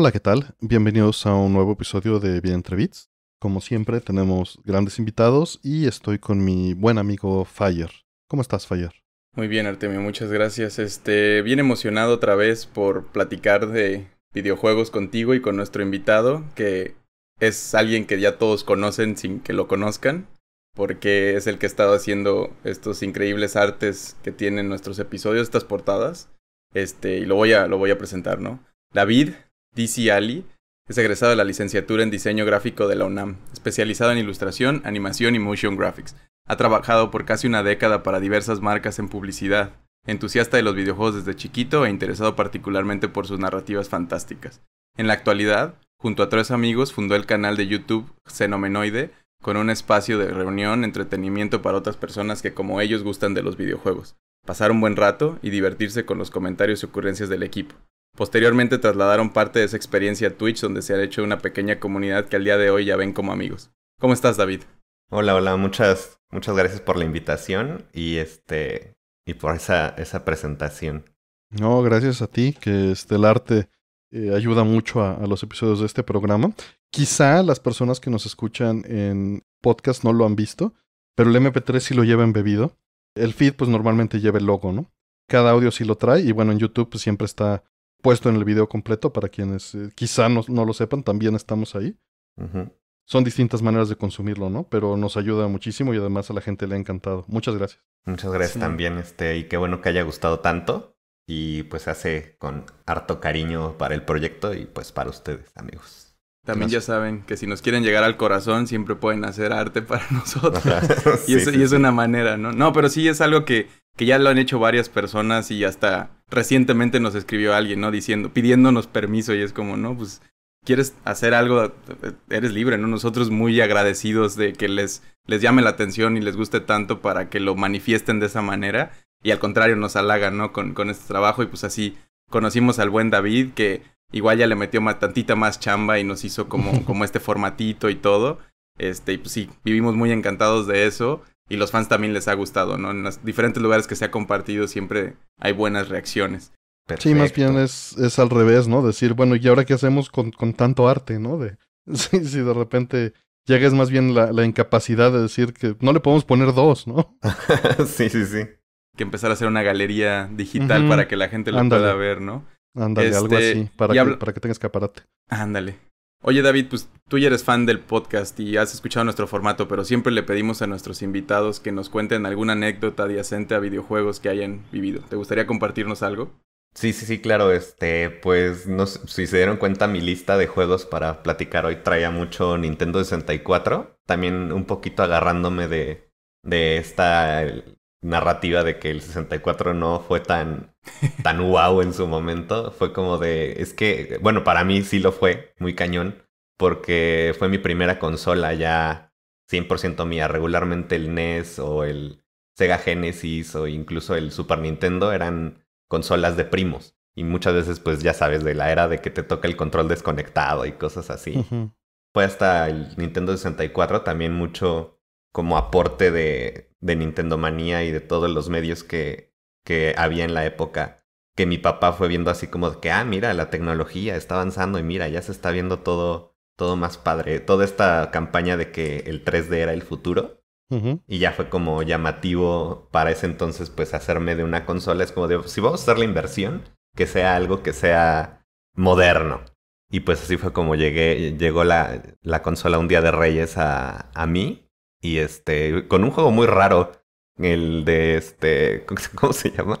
Hola, ¿qué tal? Bienvenidos a un nuevo episodio de Bien Entre Bits. Como siempre, tenemos grandes invitados y estoy con mi buen amigo Fire. ¿Cómo estás, Fire? Muy bien, Artemio, muchas gracias. Este, bien emocionado otra vez por platicar de videojuegos contigo y con nuestro invitado, que es alguien que ya todos conocen sin que lo conozcan, porque es el que ha estado haciendo estos increíbles artes que tienen nuestros episodios, estas portadas. Este, y lo voy a, lo voy a presentar, ¿no? David DC Ali es egresado de la licenciatura en diseño gráfico de la UNAM, especializado en ilustración, animación y motion graphics. Ha trabajado por casi una década para diversas marcas en publicidad, entusiasta de los videojuegos desde chiquito e interesado particularmente por sus narrativas fantásticas. En la actualidad, junto a tres amigos, fundó el canal de YouTube Xenomenoide, con un espacio de reunión, entretenimiento para otras personas que como ellos gustan de los videojuegos, pasar un buen rato y divertirse con los comentarios y ocurrencias del equipo. Posteriormente trasladaron parte de esa experiencia a Twitch, donde se ha hecho una pequeña comunidad que al día de hoy ya ven como amigos. ¿Cómo estás, David? Hola, hola, muchas, muchas gracias por la invitación y este y por esa, esa presentación. No, gracias a ti, que este, el arte eh, ayuda mucho a, a, los episodios de este programa. Quizá las personas que nos escuchan en podcast no lo han visto, pero el MP3 sí lo lleva embebido. El feed, pues normalmente lleva el logo, ¿no? Cada audio sí lo trae y bueno, en YouTube pues, siempre está puesto en el video completo para quienes eh, quizá no, no, lo sepan, también estamos ahí. Uh -huh. Son distintas maneras de consumirlo, ¿no? Pero nos ayuda muchísimo y además a la gente le ha encantado. Muchas gracias. Muchas gracias sí. también, este, y qué bueno que haya gustado tanto. Y pues se hace con harto cariño para el proyecto y pues para ustedes, amigos. También ya saben que si nos quieren llegar al corazón, siempre pueden hacer arte para nosotros. y, es, sí, y es una manera, ¿no? No, pero sí es algo que, que ya lo han hecho varias personas y hasta recientemente nos escribió alguien, ¿no? Diciendo, pidiéndonos permiso y es como, no, pues quieres hacer algo, eres libre, ¿no? Nosotros muy agradecidos de que les, les llame la atención y les guste tanto para que lo manifiesten de esa manera y al contrario nos halagan, ¿no? Con, con este trabajo y pues así conocimos al buen David que igual ya le metió más, tantita más chamba y nos hizo como, como este formatito y todo. Este, y pues sí, vivimos muy encantados de eso y los fans también les ha gustado, ¿no? En los diferentes lugares que se ha compartido siempre hay buenas reacciones. Perfecto. Sí, más bien es, es al revés, ¿no? Decir, bueno, ¿y ahora qué hacemos con, con tanto arte, ¿no? De, si, si de repente llega es más bien la, la, incapacidad de decir que no le podemos poner dos, ¿no? sí, sí, sí. Que empezar a hacer una galería digital uh -huh. para que la gente lo Ándale. pueda ver, ¿no? Ándale, este, algo así, para que, para que tenga escaparate. Ándale. Oye David, pues tú ya eres fan del podcast y has escuchado nuestro formato, pero siempre le pedimos a nuestros invitados que nos cuenten alguna anécdota adyacente a videojuegos que hayan vivido. ¿Te gustaría compartirnos algo? Sí, sí, sí, claro. Este, pues no si se dieron cuenta, mi lista de juegos para platicar hoy traía mucho Nintendo 64. También un poquito agarrándome de, de esta narrativa de que el 64 no fue tan, tan wow en su momento. Fue como de, es que, bueno, para mí sí lo fue, muy cañón, porque fue mi primera consola ya 100% mía. Regularmente el NES o el Sega Genesis o incluso el Super Nintendo eran consolas de primos. Y muchas veces, pues ya sabes, de la era de que te toca el control desconectado y cosas así. Uh -huh. Fue hasta el Nintendo 64 también mucho como aporte de, de Nintendo Manía y de todos los medios que, que había en la época. Que mi papá fue viendo así como que, ah, mira, la tecnología está avanzando y mira, ya se está viendo todo, todo más padre. Toda esta campaña de que el 3D era el futuro. Uh -huh. Y ya fue como llamativo para ese entonces, pues hacerme de una consola. Es como de, si vamos a hacer la inversión, que sea algo que sea moderno. Y pues así fue como llegué, llegó la, la consola un día de Reyes a, a mí. Y este, con un juego muy raro, el de este, ¿cómo se llama?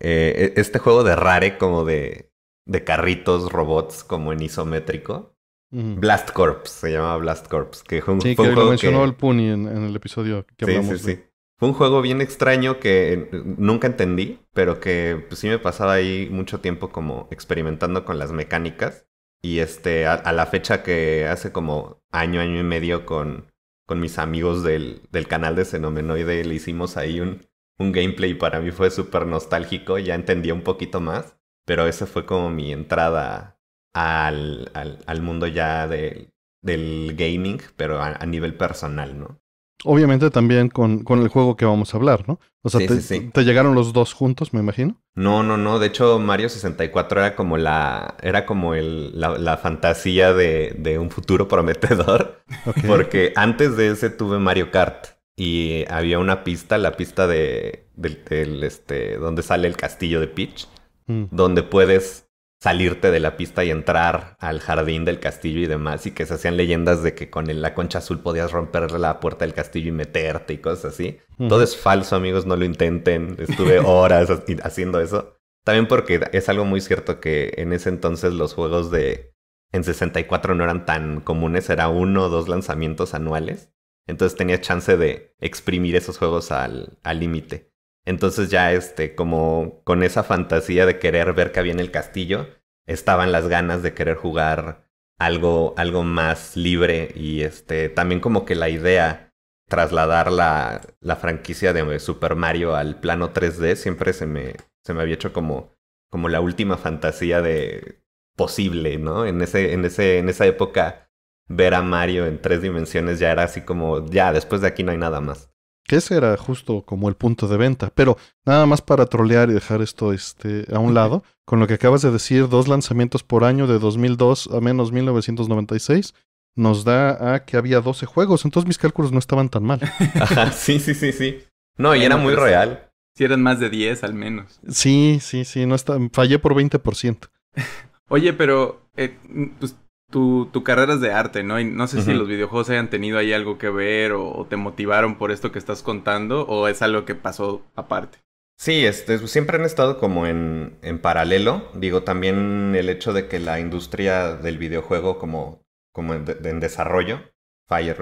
Eh, este juego de Rare, como de, de carritos, robots, como en isométrico. Uh -huh. Blast Corps, se llama Blast Corps. Que fue un, sí, fue que un lo juego mencionó que... el Puni en, en, el episodio que sí, hablamos. Sí, de... sí. Fue un juego bien extraño que nunca entendí, pero que pues, sí me pasaba ahí mucho tiempo como experimentando con las mecánicas. Y este, a, a la fecha que hace como año, año y medio con, con mis amigos del, del canal de Xenomenoide le hicimos ahí un, un gameplay para mí fue súper nostálgico, ya entendía un poquito más, pero esa fue como mi entrada al, al, al mundo ya de, del gaming, pero a, a, nivel personal, ¿no? Obviamente también con, con el juego que vamos a hablar, ¿no? O sea, Sí, te, sí, sí. te llegaron los dos juntos, me imagino. No, no, no. De hecho, Mario 64 era como la. Era como el, la, la fantasía de, de un futuro prometedor. Porque antes de ese tuve Mario Kart. Y había una pista, la pista de. Del, del, este. donde sale el castillo de Peach. Mm. Donde puedes salirte de la pista y entrar al jardín del castillo y demás. Y que se hacían leyendas de que con la concha azul podías romper la puerta del castillo y meterte y cosas así. Todo es falso, amigos, no lo intenten. Estuve horas ha- haciendo eso. También porque es algo muy cierto que en ese entonces los juegos de en 64 no eran tan comunes, era uno o dos lanzamientos anuales. Entonces tenía chance de exprimir esos juegos al al límite. Entonces ya este, como con esa fantasía de querer ver qué había en el castillo, estaban las ganas de querer jugar algo, algo más libre y este, también como que la idea trasladar la, la franquicia de Super Mario al plano 3D siempre se me, se me había hecho como, como la última fantasía de posible, ¿no? En, ese, en, ese, en esa época ver a Mario en tres dimensiones ya era así como, ya, después de aquí no hay nada más. Que ese era justo como el punto de venta. Pero nada más para trolear y dejar esto este, a un lado, con lo que acabas de decir, dos lanzamientos por año de 2002 a menos 1996, nos da a que había 12 juegos. Entonces mis cálculos no estaban tan mal. Ajá, sí, sí, sí, sí. No, y era muy real. Si eran más de 10 al menos. Sí, sí, sí, no está, fallé por 20%. Oye, pero eh, pues tu, tu carrera es de arte, ¿no? Y no sé si los videojuegos hayan tenido ahí algo que ver o, o te motivaron por esto que estás contando o es algo que pasó aparte. Sí, este, siempre han estado como en, en paralelo. Digo, también el hecho de que la industria del videojuego como, como en, de- en desarrollo, Fire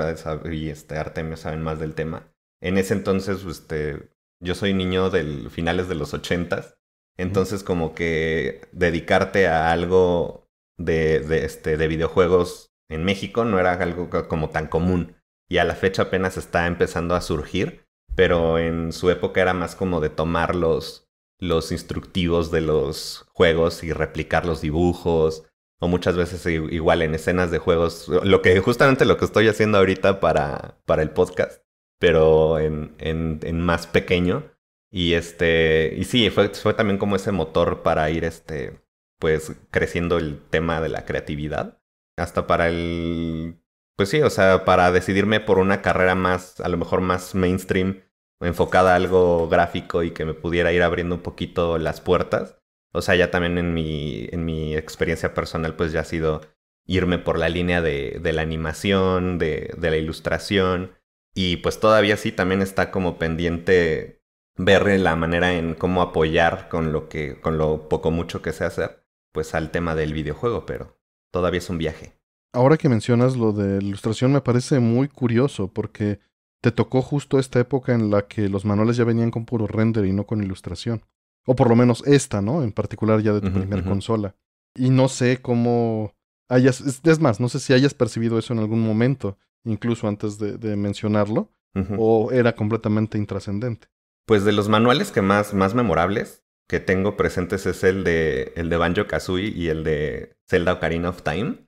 y este, Artemio saben más del tema. En ese entonces, este, yo soy niño del finales de los ochentas. Entonces, como que dedicarte a algo de, este, de videojuegos en México no era algo co- como tan común. Y a la fecha apenas está empezando a surgir pero en su época era más como de tomar los, los instructivos de los juegos y replicar los dibujos, o muchas veces igual en escenas de juegos, lo que justamente lo que estoy haciendo ahorita para, para el podcast, pero en, en, en más pequeño. Y este, y sí, fue, fue también como ese motor para ir este, pues creciendo el tema de la creatividad. Hasta para el pues sí, o sea, para decidirme por una carrera más, a lo mejor más mainstream, enfocada a algo gráfico y que me pudiera ir abriendo un poquito las puertas. O sea, ya también en mi, en mi experiencia personal, pues ya ha sido irme por la línea de, de la animación, de, de la ilustración. Y pues todavía sí, también está como pendiente ver la manera en cómo apoyar con lo que, con lo poco mucho que sé hacer, pues al tema del videojuego, pero todavía es un viaje. Ahora que mencionas lo de ilustración me parece muy curioso porque te tocó justo esta época en la que los manuales ya venían con puro render y no con ilustración. O por lo menos esta, ¿no? En particular ya de tu primer ujú. consola. Y no sé cómo hayas... Es más, no sé si hayas percibido eso en algún momento, incluso antes de, de mencionarlo, o era completamente intrascendente. Pues de los manuales que más, más memorables que tengo presentes es el de, el de Banjo Kazooie y el de Zelda Ocarina of Time.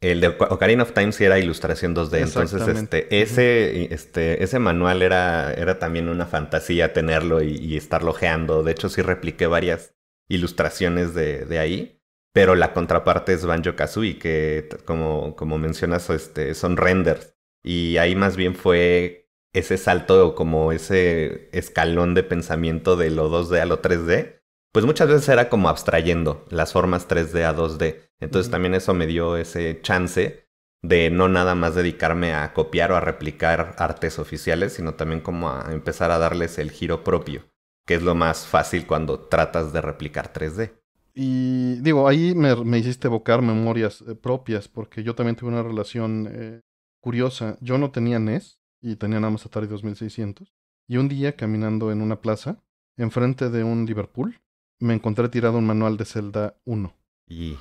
El de Oca- Ocarina of Time sí era ilustración 2D, entonces este, ese, este, ese manual era, era también una fantasía tenerlo y, y estarlo ojeando. De hecho, sí repliqué varias ilustraciones de, de ahí, pero la contraparte es Banjo Kazooie, que como, como mencionas, este, son renders. Y ahí más bien fue ese salto, como ese escalón de pensamiento de lo 2D a lo 3D, pues muchas veces era como abstrayendo las formas 3D a 2D. Entonces también eso me dio ese chance de no nada más dedicarme a copiar o a replicar artes oficiales, sino también como a empezar a darles el giro propio, que es lo más fácil cuando tratas de replicar 3D. Y digo, ahí me, me hiciste evocar memorias eh, propias, porque yo también tuve una relación eh, curiosa. Yo no tenía NES y tenía nada más Atari 2600. Y un día, caminando en una plaza, enfrente de un Liverpool, me encontré tirado un manual de Zelda 1, Y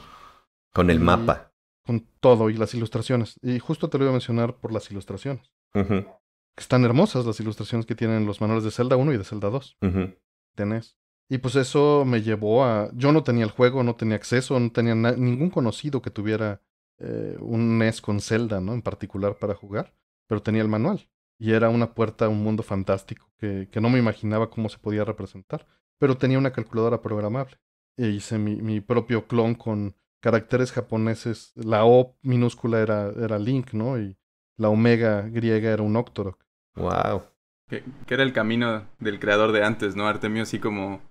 con el Y- mapa. con todo y las ilustraciones. Y justo te lo iba a mencionar por las ilustraciones. Que están hermosas las ilustraciones que tienen los manuales de Zelda 1 y de Zelda 2. ujú. de NES. Y pues eso me llevó a... Yo no tenía el juego, no tenía acceso, no tenía ningún conocido que tuviera eh, un NES con Zelda, ¿no? En particular para jugar, pero tenía el manual. y era una puerta a un mundo fantástico que, que no me imaginaba cómo se podía representar, pero tenía una calculadora programable. E hice mi, mi propio clon con caracteres japoneses. La O minúscula era, era Link, ¿no? Y la omega griega era un Octorok. Wow. Que, que era el camino del creador de antes, ¿no? Artemio así como...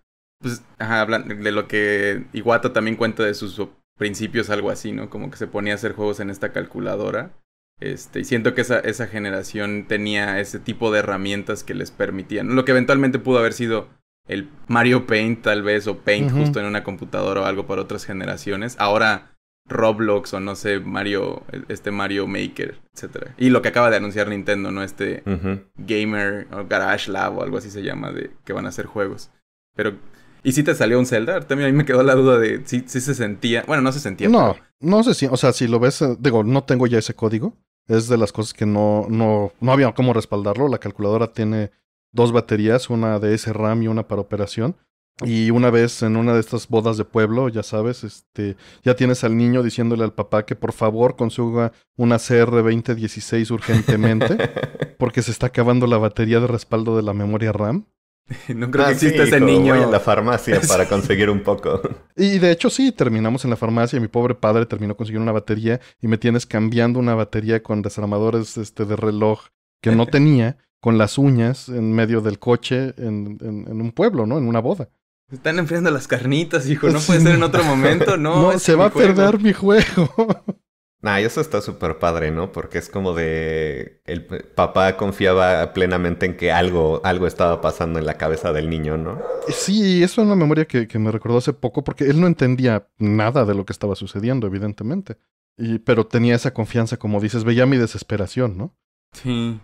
Pues, ajá, hablan de lo que Iwata también cuenta de sus principios, algo así, ¿no? Como que se ponía a hacer juegos en esta calculadora. Este, y siento que esa, esa generación tenía ese tipo de herramientas que les permitían. Lo que eventualmente pudo haber sido el Mario Paint, tal vez, o Paint justo en una computadora o algo para otras generaciones. Ahora Roblox o no sé, Mario, este Mario Maker, etcétera. Y lo que acaba de anunciar Nintendo, ¿no? Este. Gamer o Garage Lab o algo así se llama, de que van a hacer juegos. Pero, ¿y si te salió un Zelda? También a mí me quedó la duda de si, si se sentía. Bueno, no se sentía. No, pero- no sé si, o sea, si lo ves, eh, digo, no tengo ya ese código. Es de las cosas que no, no, no había cómo respaldarlo. La calculadora tiene dos baterías, una de SRAM y una para operación. Y una vez en una de estas bodas de pueblo, ya sabes, este, ya tienes al niño diciéndole al papá que por favor consiga una CR2016 urgentemente, porque se está acabando la batería de respaldo de la memoria RAM. no creo Ah, que sí, exista ese hijo, niño. Voy a la farmacia para conseguir un poco. Y de hecho sí, terminamos en la farmacia, mi pobre padre terminó consiguiendo una batería y me tienes cambiando una batería con desarmadores este, de reloj que no tenía, con las uñas en medio del coche en, en- en un pueblo, ¿no? En una boda. Están enfriando las carnitas, hijo. No puede ser en otro momento. No, No, se va a perder mi juego. Nah, y eso está súper padre, ¿no? Porque es como de... El papá confiaba plenamente en que algo, algo estaba pasando en la cabeza del niño, ¿no? sí, eso es una memoria que, que me recordó hace poco porque él no entendía nada de lo que estaba sucediendo, evidentemente. Y, pero tenía esa confianza, como dices, veía mi desesperación, ¿no? Sí.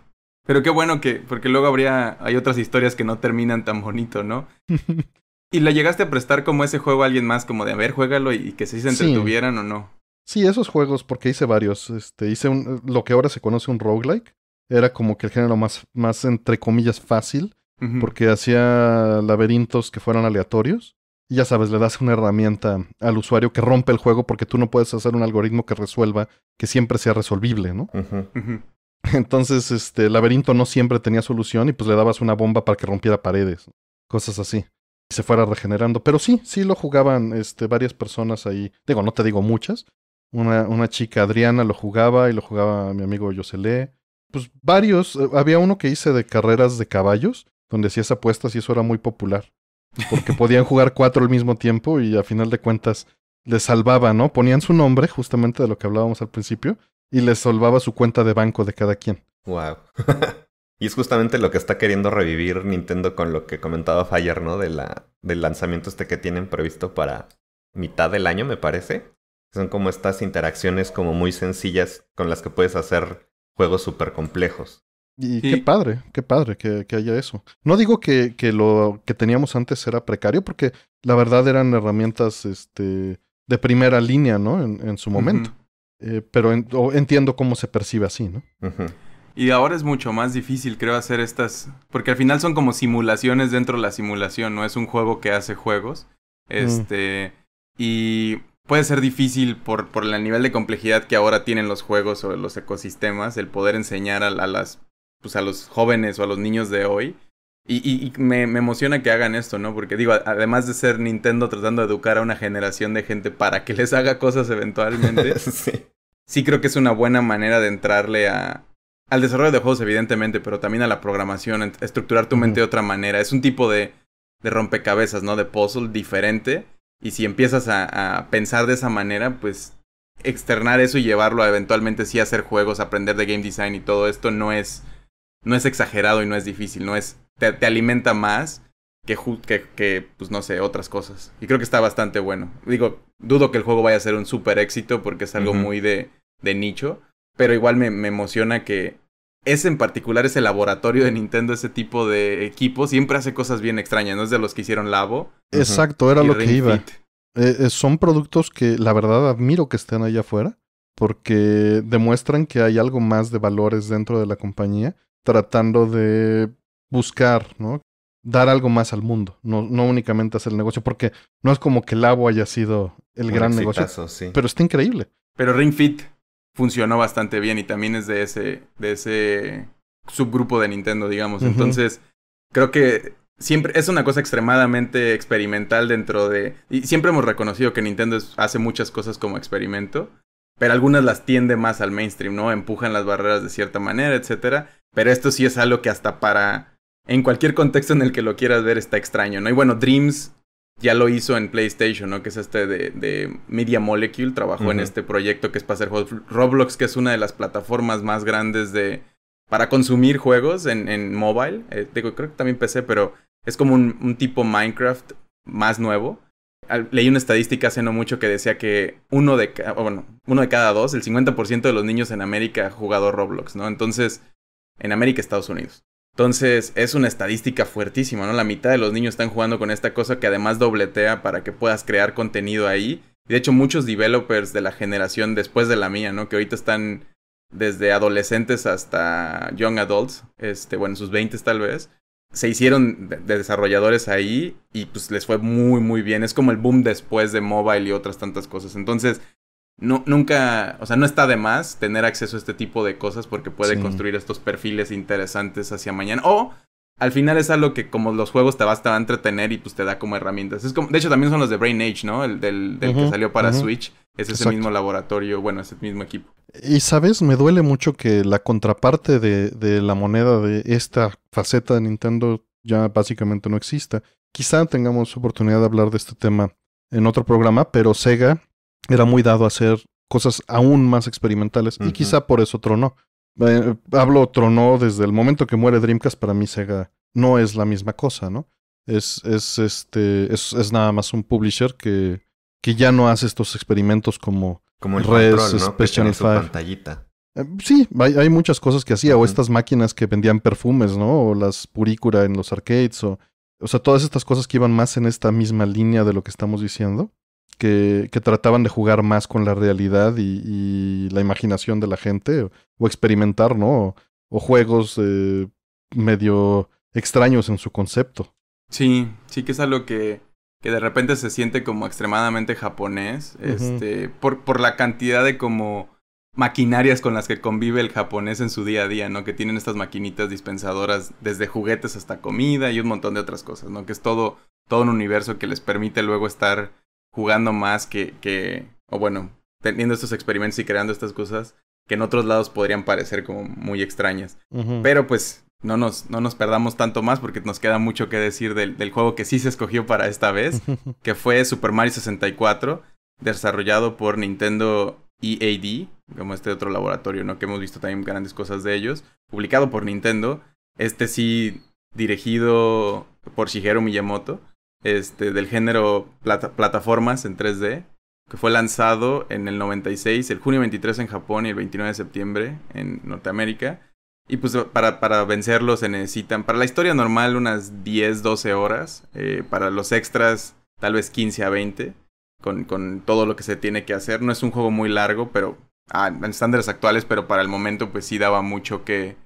Pero qué bueno que, porque luego habría, hay otras historias que no terminan tan bonito, ¿no? ¿Y le llegaste a prestar como ese juego a alguien más, como de, a ver, juégalo y que sí se Sí. entretuvieran o no? Sí, esos juegos, porque hice varios. Este, hice un, lo que ahora se conoce un roguelike. Era como que el género más, más entre comillas, fácil, porque hacía laberintos que fueran aleatorios. Y ya sabes, le das una herramienta al usuario que rompe el juego porque tú no puedes hacer un algoritmo que resuelva, que siempre sea resolvible, ¿no? Entonces, este, el laberinto no siempre tenía solución y pues le dabas una bomba para que rompiera paredes, cosas así. Y se fuera regenerando. Pero sí, sí lo jugaban este, varias personas ahí. Digo, no te digo muchas. Una, una chica Adriana lo jugaba y lo jugaba mi amigo Yoselé. Pues varios. eh, Había uno que hice de carreras de caballos, donde hacías apuestas y eso era muy popular. Porque podían jugar cuatro al mismo tiempo y a final de cuentas les salvaba, ¿no? Ponían su nombre, justamente de lo que hablábamos al principio, y les salvaba su cuenta de banco de cada quien. Wow. y es justamente lo que está queriendo revivir Nintendo con lo que comentaba Fire, ¿no? De la, del lanzamiento este que tienen previsto para mitad del año, me parece. Son como estas interacciones como muy sencillas con las que puedes hacer juegos súper complejos. Y Sí. qué padre, qué padre que, que haya eso. No digo que, que lo que teníamos antes era precario, porque la verdad eran herramientas este, de primera línea, ¿no? En, en su momento. Eh, pero en- o entiendo cómo se percibe así, ¿no? Y ahora es mucho más difícil, creo, hacer estas. Porque al final son como simulaciones dentro de la simulación, no es un juego que hace juegos. Este. Y puede ser difícil por, por el nivel de complejidad que ahora tienen los juegos o los ecosistemas, el poder enseñar a, a las. Pues a los jóvenes o a los niños de hoy. Y, y- y me, me emociona que hagan esto, ¿no? Porque digo, además de ser Nintendo tratando de educar a una generación de gente para que les haga cosas eventualmente, sí. sí creo que es una buena manera de entrarle a, al desarrollo de juegos, evidentemente, pero también a la programación, estructurar tu mente de otra manera. Es un tipo de, de rompecabezas, ¿no? De puzzle diferente. Y si empiezas a, a pensar de esa manera, pues externar eso y llevarlo a eventualmente sí hacer juegos, aprender de game design y todo esto no es, no es exagerado y no es difícil, no es, te, te alimenta más que, que, que, pues no sé, otras cosas. Y creo que está bastante bueno. Digo, dudo que el juego vaya a ser un super éxito porque es algo muy de, de nicho, pero igual me, me emociona que ese en particular, ese laboratorio de Nintendo, ese tipo de equipo, siempre hace cosas bien extrañas, no es de los que hicieron Labo. Exacto, era lo que iba. Eh, eh, son productos que la verdad admiro que estén allá afuera, porque demuestran que hay algo más de valores dentro de la compañía, tratando de buscar, ¿no? Dar algo más al mundo, no, no únicamente hacer el negocio, porque no es como que Labo haya sido el Un gran negocio, exitazo, sí. pero está increíble. Pero Ring Fit funcionó bastante bien y también es de ese, de ese subgrupo de Nintendo, digamos. Entonces, creo que siempre es una cosa extremadamente experimental dentro de... Y siempre hemos reconocido que Nintendo hace muchas cosas como experimento, pero algunas las tiende más al mainstream, ¿no? Empujan las barreras de cierta manera, etcétera. Pero esto sí es algo que hasta para... En cualquier contexto en el que lo quieras ver está extraño, ¿no? Y bueno, Dreams ya lo hizo en PlayStation, ¿no? Que es este de, de Media Molecule, trabajó en este proyecto que es para hacer Roblox, que es una de las plataformas más grandes de... Para consumir juegos en, en mobile. Eh, digo, creo que también PC, pero es como un, tipo Minecraft más nuevo. Leí una estadística hace no mucho que decía que uno de, bueno, uno de cada dos, el 50% de los niños en América ha jugado Roblox, ¿no? Entonces, en América, Estados Unidos. Entonces, es una estadística fuertísima, ¿no? La mitad de los niños están jugando con esta cosa que además dobletea para que puedas crear contenido ahí. Y de hecho, muchos developers de la generación después de la mía, ¿no? Que ahorita están desde adolescentes hasta young adults, este, bueno, sus 20 tal vez, se hicieron de, desarrolladores ahí y pues les fue muy muy bien. Es como el boom después de mobile y otras tantas cosas. Entonces, no, nunca, o sea, no está de más tener acceso a este tipo de cosas porque puede construir estos perfiles interesantes hacia mañana. O al final es algo que como los juegos te vas a entretener y pues te da como herramientas. Es como, de hecho también son los de Brain Age, ¿no? El del, que salió para Switch. Es ese mismo laboratorio, bueno, es el mismo equipo. Y sabes, me duele mucho que la contraparte de, de la moneda de esta faceta de Nintendo ya básicamente no exista. Quizá tengamos oportunidad de hablar de este tema en otro programa, pero Sega era muy dado a hacer cosas aún más experimentales y quizá por eso tronó. Eh, hablo tronó desde el momento que muere Dreamcast, para mí Sega no es la misma cosa, ¿no? Es, es, este, es, es nada más un publisher que, que ya no hace estos experimentos como, como el Res, control, ¿no? Special pantallita. Eh, sí, hay, hay, muchas cosas que hacía, o estas máquinas que vendían perfumes, ¿no? O las Puricura en los arcades, o, o sea, todas estas cosas que iban más en esta misma línea de lo que estamos diciendo, que, que trataban de jugar más con la realidad y, la imaginación de la gente, o, experimentar, ¿no? O, juegos eh, medio extraños en su concepto. Sí, sí que es algo que, que de repente se siente como extremadamente japonés, este, por, por la cantidad de como maquinarias con las que convive el japonés en su día a día, ¿no? Que tienen estas maquinitas dispensadoras desde juguetes hasta comida y un montón de otras cosas, ¿no? Que es todo, todo un universo que les permite luego estar jugando más que, que, o bueno, teniendo estos experimentos y creando estas cosas que en otros lados podrían parecer como muy extrañas. Pero pues no nos, no nos perdamos tanto más porque nos queda mucho que decir del, del juego que sí se escogió para esta vez, que fue Super Mario 64, desarrollado por Nintendo EAD, como este otro laboratorio, ¿no? Que hemos visto también grandes cosas de ellos. Publicado por Nintendo. Este sí dirigido por Shigeru Miyamoto. Este, del género plataformas en 3D. Que fue lanzado en el 96, el junio 23 en Japón y el 29 de septiembre en Norteamérica. Y pues para, para vencerlo se necesitan, para la historia normal, unas 10, 12 horas. Eh, para los extras, tal vez 15 a 20 con, con todo lo que se tiene que hacer. No es un juego muy largo, pero ah, en estándares actuales, pero para el momento pues sí daba mucho que,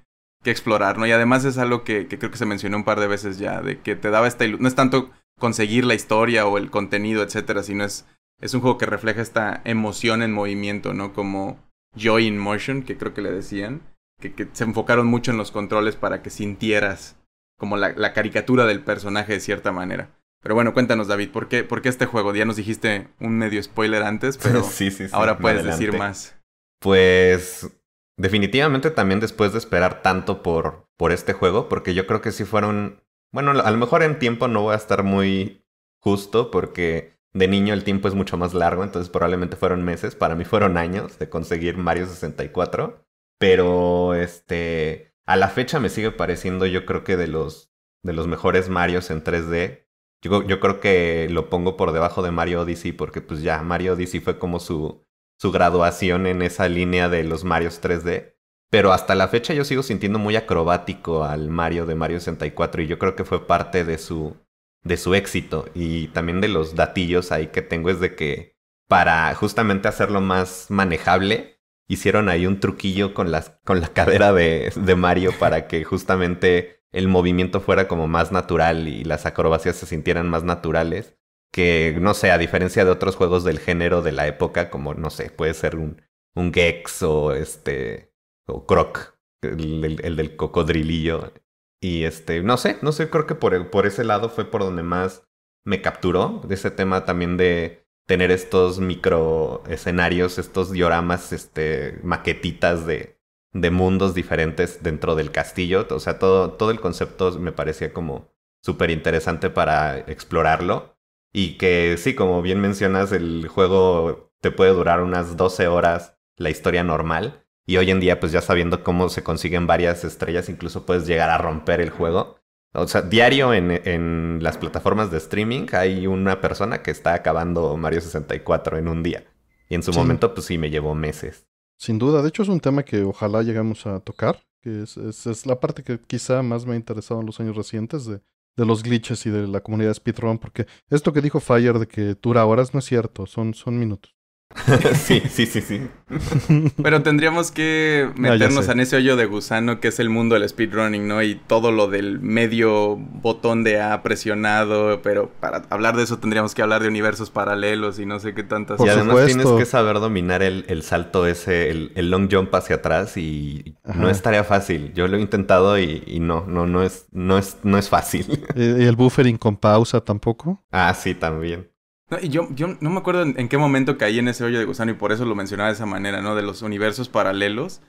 que explorar, ¿no? Y además es algo que, que, creo que se mencionó un par de veces ya, de que te daba esta ilusión. No es tanto conseguir la historia o el contenido, etcétera, sino es, es un juego que refleja esta emoción en movimiento, ¿no? Como Joy in Motion, que creo que le decían, que, que se enfocaron mucho en los controles para que sintieras como la, la caricatura del personaje de cierta manera. Pero bueno, cuéntanos, David, ¿por qué, ¿por qué este juego? Ya nos dijiste un medio spoiler antes, pero ahora puedes decir más. Pues definitivamente también después de esperar tanto por, por este juego, porque yo creo que sí fueron... Bueno, a lo mejor en tiempo no voy a estar muy justo porque de niño el tiempo es mucho más largo, entonces probablemente fueron meses, para mí fueron años de conseguir Mario 64, pero este a la fecha me sigue pareciendo yo creo que de los de los mejores Marios en 3D yo, yo creo que lo pongo por debajo de Mario Odyssey porque pues ya Mario Odyssey fue como su, su graduación en esa línea de los Marios 3D. Pero hasta la fecha yo sigo sintiendo muy acrobático al Mario de Mario 64 y yo creo que fue parte de su, de su éxito. Y también de los datillos ahí que tengo es de que para justamente hacerlo más manejable, hicieron ahí un truquillo con, las, con la cadera de, de Mario para que justamente el movimiento fuera como más natural y las acrobacias se sintieran más naturales. Que, no sé, a diferencia de otros juegos del género de la época, como, no sé, puede ser un, un Gex o este. O Croc. el, el del cocodrilillo. Y este, no sé, no sé, creo que por, por ese lado fue por donde más me capturó, de ese tema también de tener estos micro escenarios, estos dioramas, este, maquetitas de, de mundos diferentes dentro del castillo. O sea, todo, todo el concepto me parecía como súper interesante para explorarlo. Y que sí, como bien mencionas, el juego te puede durar unas 12 horas la historia normal. Y hoy en día, pues ya sabiendo cómo se consiguen varias estrellas, incluso puedes llegar a romper el juego. O sea, diario en, en las plataformas de streaming hay una persona que está acabando Mario 64 en un día. Y en su momento, pues sí, me llevó meses. Sin duda, de hecho es un tema que ojalá lleguemos a tocar, que es, es, la parte que quizá más me ha interesado en los años recientes de, de los glitches y de la comunidad speedrun, porque esto que dijo Fire de que dura horas no es cierto, son, son minutos. sí, sí, sí, sí. Pero tendríamos que meternos en ese hoyo de gusano que es el mundo del speedrunning, ¿no? Y todo lo del medio botón de A presionado, pero para hablar de eso tendríamos que hablar de universos paralelos y no sé qué tantas Y además tienes que saber dominar el, salto ese, el, long jump hacia atrás y no es tarea fácil. Yo lo he intentado y, no, no, no es, no es, no es fácil. ¿Y el buffering con pausa tampoco? Ah, sí, también. No, y yo, yo no me acuerdo en, qué momento caí en ese hoyo de gusano y por eso lo mencionaba de esa manera, ¿no? De los universos paralelos.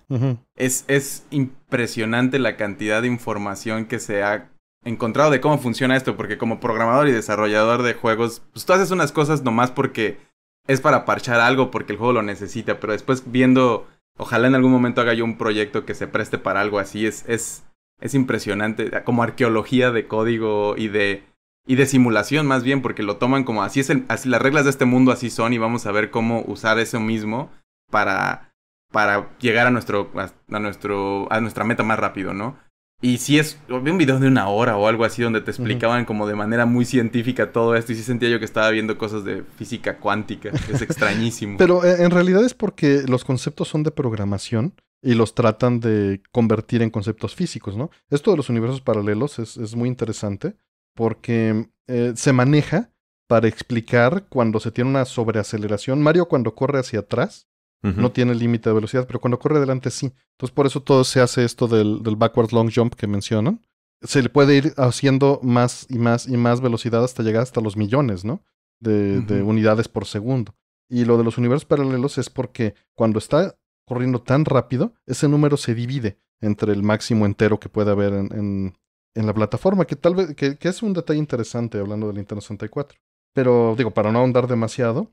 es, es impresionante la cantidad de información que se ha encontrado de cómo funciona esto, porque como programador y desarrollador de juegos, pues tú haces unas cosas nomás porque es para parchar algo, porque el juego lo necesita, pero después viendo, ojalá en algún momento haga yo un proyecto que se preste para algo así, es, es, es impresionante, como arqueología de código y de y de simulación más bien, porque lo toman como así es el, así las reglas de este mundo así son y vamos a ver cómo usar eso mismo para para llegar a nuestro a, nuestro a nuestra meta más rápido, ¿no? Y si es vi un video de una hora o algo así donde te explicaban como de manera muy científica todo esto y sí sentía yo que estaba viendo cosas de física cuántica, es extrañísimo. Pero eh, en realidad es porque los conceptos son de programación y los tratan de convertir en conceptos físicos, ¿no? Esto de los universos paralelos es, es muy interesante porque eh, se maneja para explicar cuando se tiene una sobreaceleración. Mario cuando corre hacia atrás no tiene límite de velocidad, pero cuando corre adelante sí. Entonces por eso todo se hace esto del, del backward long jump que mencionan. Se le puede ir haciendo más y más y más velocidad hasta llegar hasta los millones, ¿no? De, de unidades por segundo. Y lo de los universos paralelos es porque cuando está corriendo tan rápido, ese número se divide entre el máximo entero que puede haber en, en la plataforma, que tal vez, que, es un detalle interesante hablando del Nintendo 64. Pero digo, para no ahondar demasiado,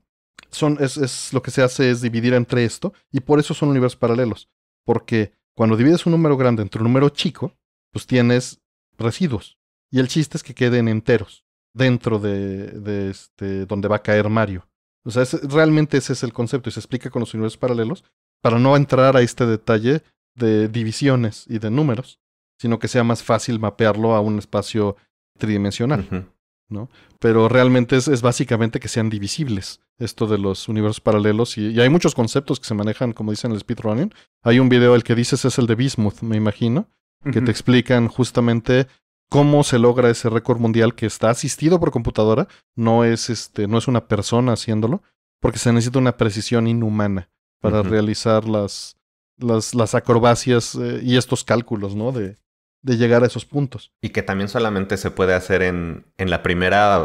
son, es, es, lo que se hace es dividir entre esto, y por eso son universos paralelos. Porque cuando divides un número grande entre un número chico, pues tienes residuos. Y el chiste es que queden enteros dentro de, de este, donde va a caer Mario. O sea, realmente ese es el concepto y se explica con los universos paralelos para no entrar a este detalle de divisiones y de números, sino que sea más fácil mapearlo a un espacio tridimensional. ¿no? Pero realmente es, es, básicamente que sean divisibles esto de los universos paralelos y, hay muchos conceptos que se manejan, como dicen en el speedrunning. Hay un video, el que dices es el de Bismuth, me imagino, que te explican justamente cómo se logra ese récord mundial que está asistido por computadora, no es, este, no es una persona haciéndolo, porque se necesita una precisión inhumana para realizar las, las, las acrobacias eh, y estos cálculos, ¿no? De, de llegar a esos puntos. Y que también solamente se puede hacer en, en la primera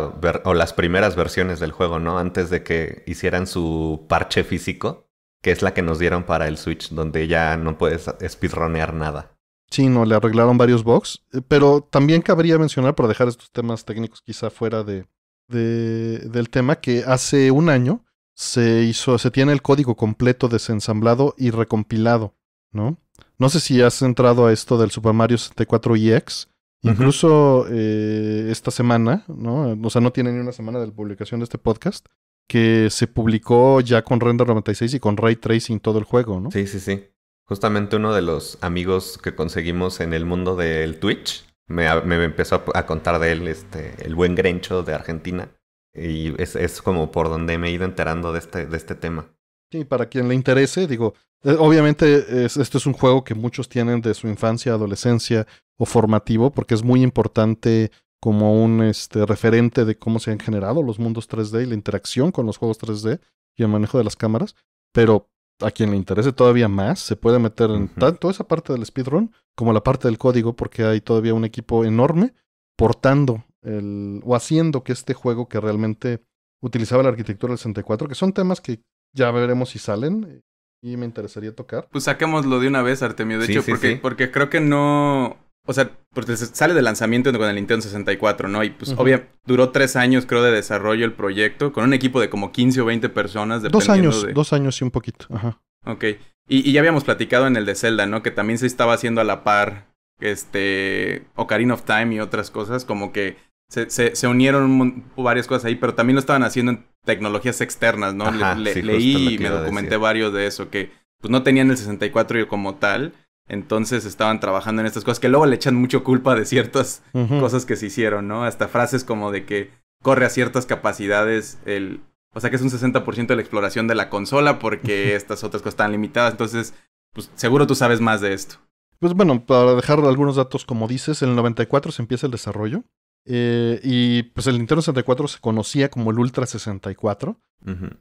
o las primeras versiones del juego, ¿no? Antes de que hicieran su parche físico, que es la que nos dieron para el Switch, donde ya no puedes speedronear nada. Sí, no, le arreglaron varios bugs, eh, pero también cabría mencionar, para dejar estos temas técnicos quizá fuera de, de, del tema, que hace un año se hizo, se tiene el código completo desensamblado y recompilado, ¿no? No sé si has entrado a esto del Super Mario 64 EX. Incluso eh, esta semana, ¿no? O sea, no tiene ni una semana de la publicación de este podcast, que se publicó ya con Render 96 y con Ray Tracing todo el juego, ¿no? Sí, sí, sí. Justamente uno de los amigos que conseguimos en el mundo del Twitch me, me empezó a, contar de él, este, el buen Grencho de Argentina. Y es, es como por donde me he ido enterando de este, de este tema. Sí, para quien le interese, digo, eh, obviamente es, este es un juego que muchos tienen de su infancia, adolescencia o formativo, porque es muy importante como un este, referente de cómo se han generado los mundos 3D y la interacción con los juegos 3D y el manejo de las cámaras. Pero a quien le interese todavía más, se puede meter en tanto esa parte del speedrun como la parte del código, porque hay todavía un equipo enorme portando el, o haciendo que este juego que realmente utilizaba la arquitectura del 64, que son temas que ya veremos si salen y me interesaría tocar. Pues saquémoslo de una vez, Artemio, de hecho, porque, porque creo que no... O sea, porque sale de lanzamiento con el Nintendo 64, ¿no? Y pues, obviamente, duró tres años, creo, de desarrollo el proyecto, con un equipo de como 15 o 20 personas. Dos años, dos años y un poquito, ajá. Ok. Y, ya habíamos platicado en el de Zelda, ¿no? Que también se estaba haciendo a la par, este, Ocarina of Time y otras cosas, como que se, se, unieron varias cosas ahí, pero también lo estaban haciendo en tecnologías externas, ¿no? leí y me documenté varios de eso, que pues no tenían el 64 como tal, entonces estaban trabajando en estas cosas que luego le echan mucho culpa de ciertas cosas que se hicieron, ¿no? Hasta frases como de que corre a ciertas capacidades el... O sea que es un 60% de la exploración de la consola porque estas otras cosas están limitadas. Entonces, pues seguro tú sabes más de esto. Pues bueno, para dejar algunos datos como dices, en el 94 se empieza el desarrollo. Eh, y pues el Nintendo 64 se conocía como el Ultra 64,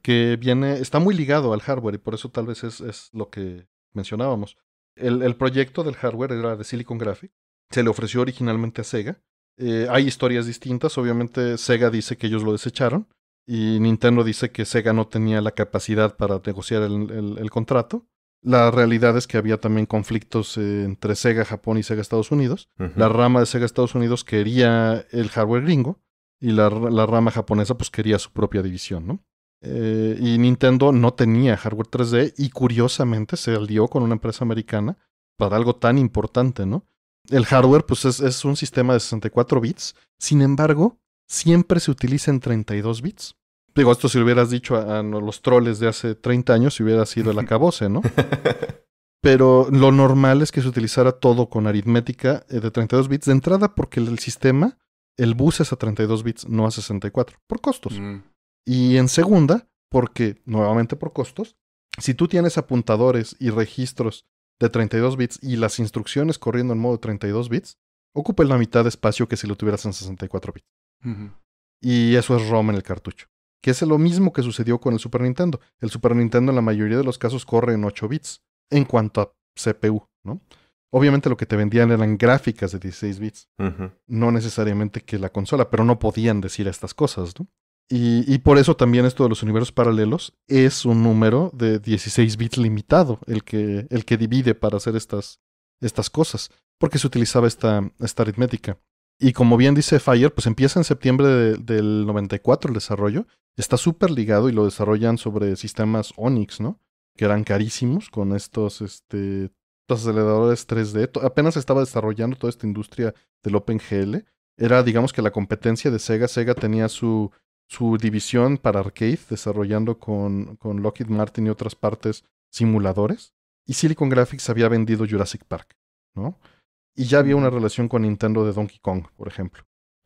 que viene, está muy ligado al hardware y por eso tal vez es, es lo que mencionábamos. El, proyecto del hardware era de Silicon Graphics. Se le ofreció originalmente a Sega. Eh, hay historias distintas. Obviamente Sega dice que ellos lo desecharon. Y Nintendo dice que Sega no tenía la capacidad para negociar el, contrato. La realidad es que había también conflictos eh, entre Sega Japón y Sega Estados Unidos. La rama de Sega Estados Unidos quería el hardware gringo y la, la, rama japonesa pues quería su propia división, ¿no? Eh, y Nintendo no tenía hardware 3D y curiosamente se alió con una empresa americana para algo tan importante, ¿no? El hardware pues es, un sistema de 64 bits, sin embargo, siempre se utiliza en 32 bits. Digo, esto si lo hubieras dicho a, los troles de hace 30 años, si hubiera sido el acabose, ¿no? Pero lo normal es que se utilizara todo con aritmética eh, de 32 bits de entrada porque el sistema, el bus es a 32 bits, no a 64, por costos. Mm. Y en segunda, porque nuevamente por costos, si tú tienes apuntadores y registros de 32 bits y las instrucciones corriendo en modo 32 bits, ocupa la mitad de espacio que si lo tuvieras en 64 bits. Y eso es ROM en el cartucho. Que es lo mismo que sucedió con el Super Nintendo. El Super Nintendo en la mayoría de los casos corre en 8 bits en cuanto a CPU, ¿no? Obviamente lo que te vendían eran gráficas de 16 bits, no necesariamente que la consola, pero no podían decir estas cosas, ¿no? Y, por eso también esto de los universos paralelos es un número de 16 bits limitado, el que, el que divide para hacer estas, estas cosas, porque se utilizaba esta, esta aritmética. Y como bien dice Fire, pues empieza en septiembre del 94 el desarrollo, está súper ligado y lo desarrollan sobre sistemas Onyx, ¿no? Que eran carísimos con estos, este, aceleradores 3D. Apenas estaba desarrollando toda esta industria del OpenGL. Era, digamos que la competencia de Sega. Sega tenía su su división para arcade, desarrollando con, con Lockheed Martin y otras partes simuladores. Y Silicon Graphics había vendido Jurassic Park, ¿no? Y ya había una relación con Nintendo de Donkey Kong, por ejemplo.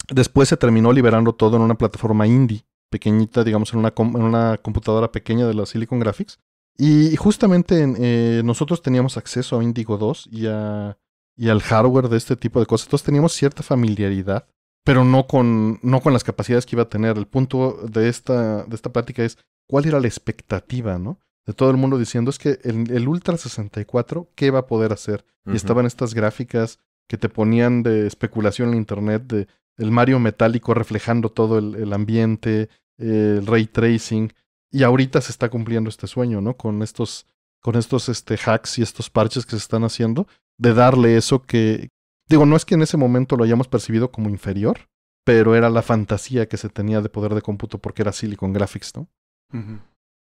Después se terminó liberando todo en una plataforma indie, pequeñita, digamos, en una, en una computadora pequeña de la Silicon Graphics. Y justamente eh, nosotros teníamos acceso a Indigo 2 y, a, y al hardware de este tipo de cosas. Entonces teníamos cierta familiaridad pero no con, no con las capacidades que iba a tener. El punto de esta, de esta plática es cuál era la expectativa, ¿no? De todo el mundo diciendo es que el, el Ultra 64, ¿qué va a poder hacer? Y estaban estas gráficas que te ponían de especulación en internet, de el Mario metálico reflejando todo el, el ambiente, el ray tracing. Y ahorita se está cumpliendo este sueño, ¿no? Con estos, con estos este, hacks y estos parches que se están haciendo, de darle eso que, Digo, no es que en ese momento lo hayamos percibido como inferior, pero era la fantasía que se tenía de poder de cómputo porque era Silicon Graphics, ¿no?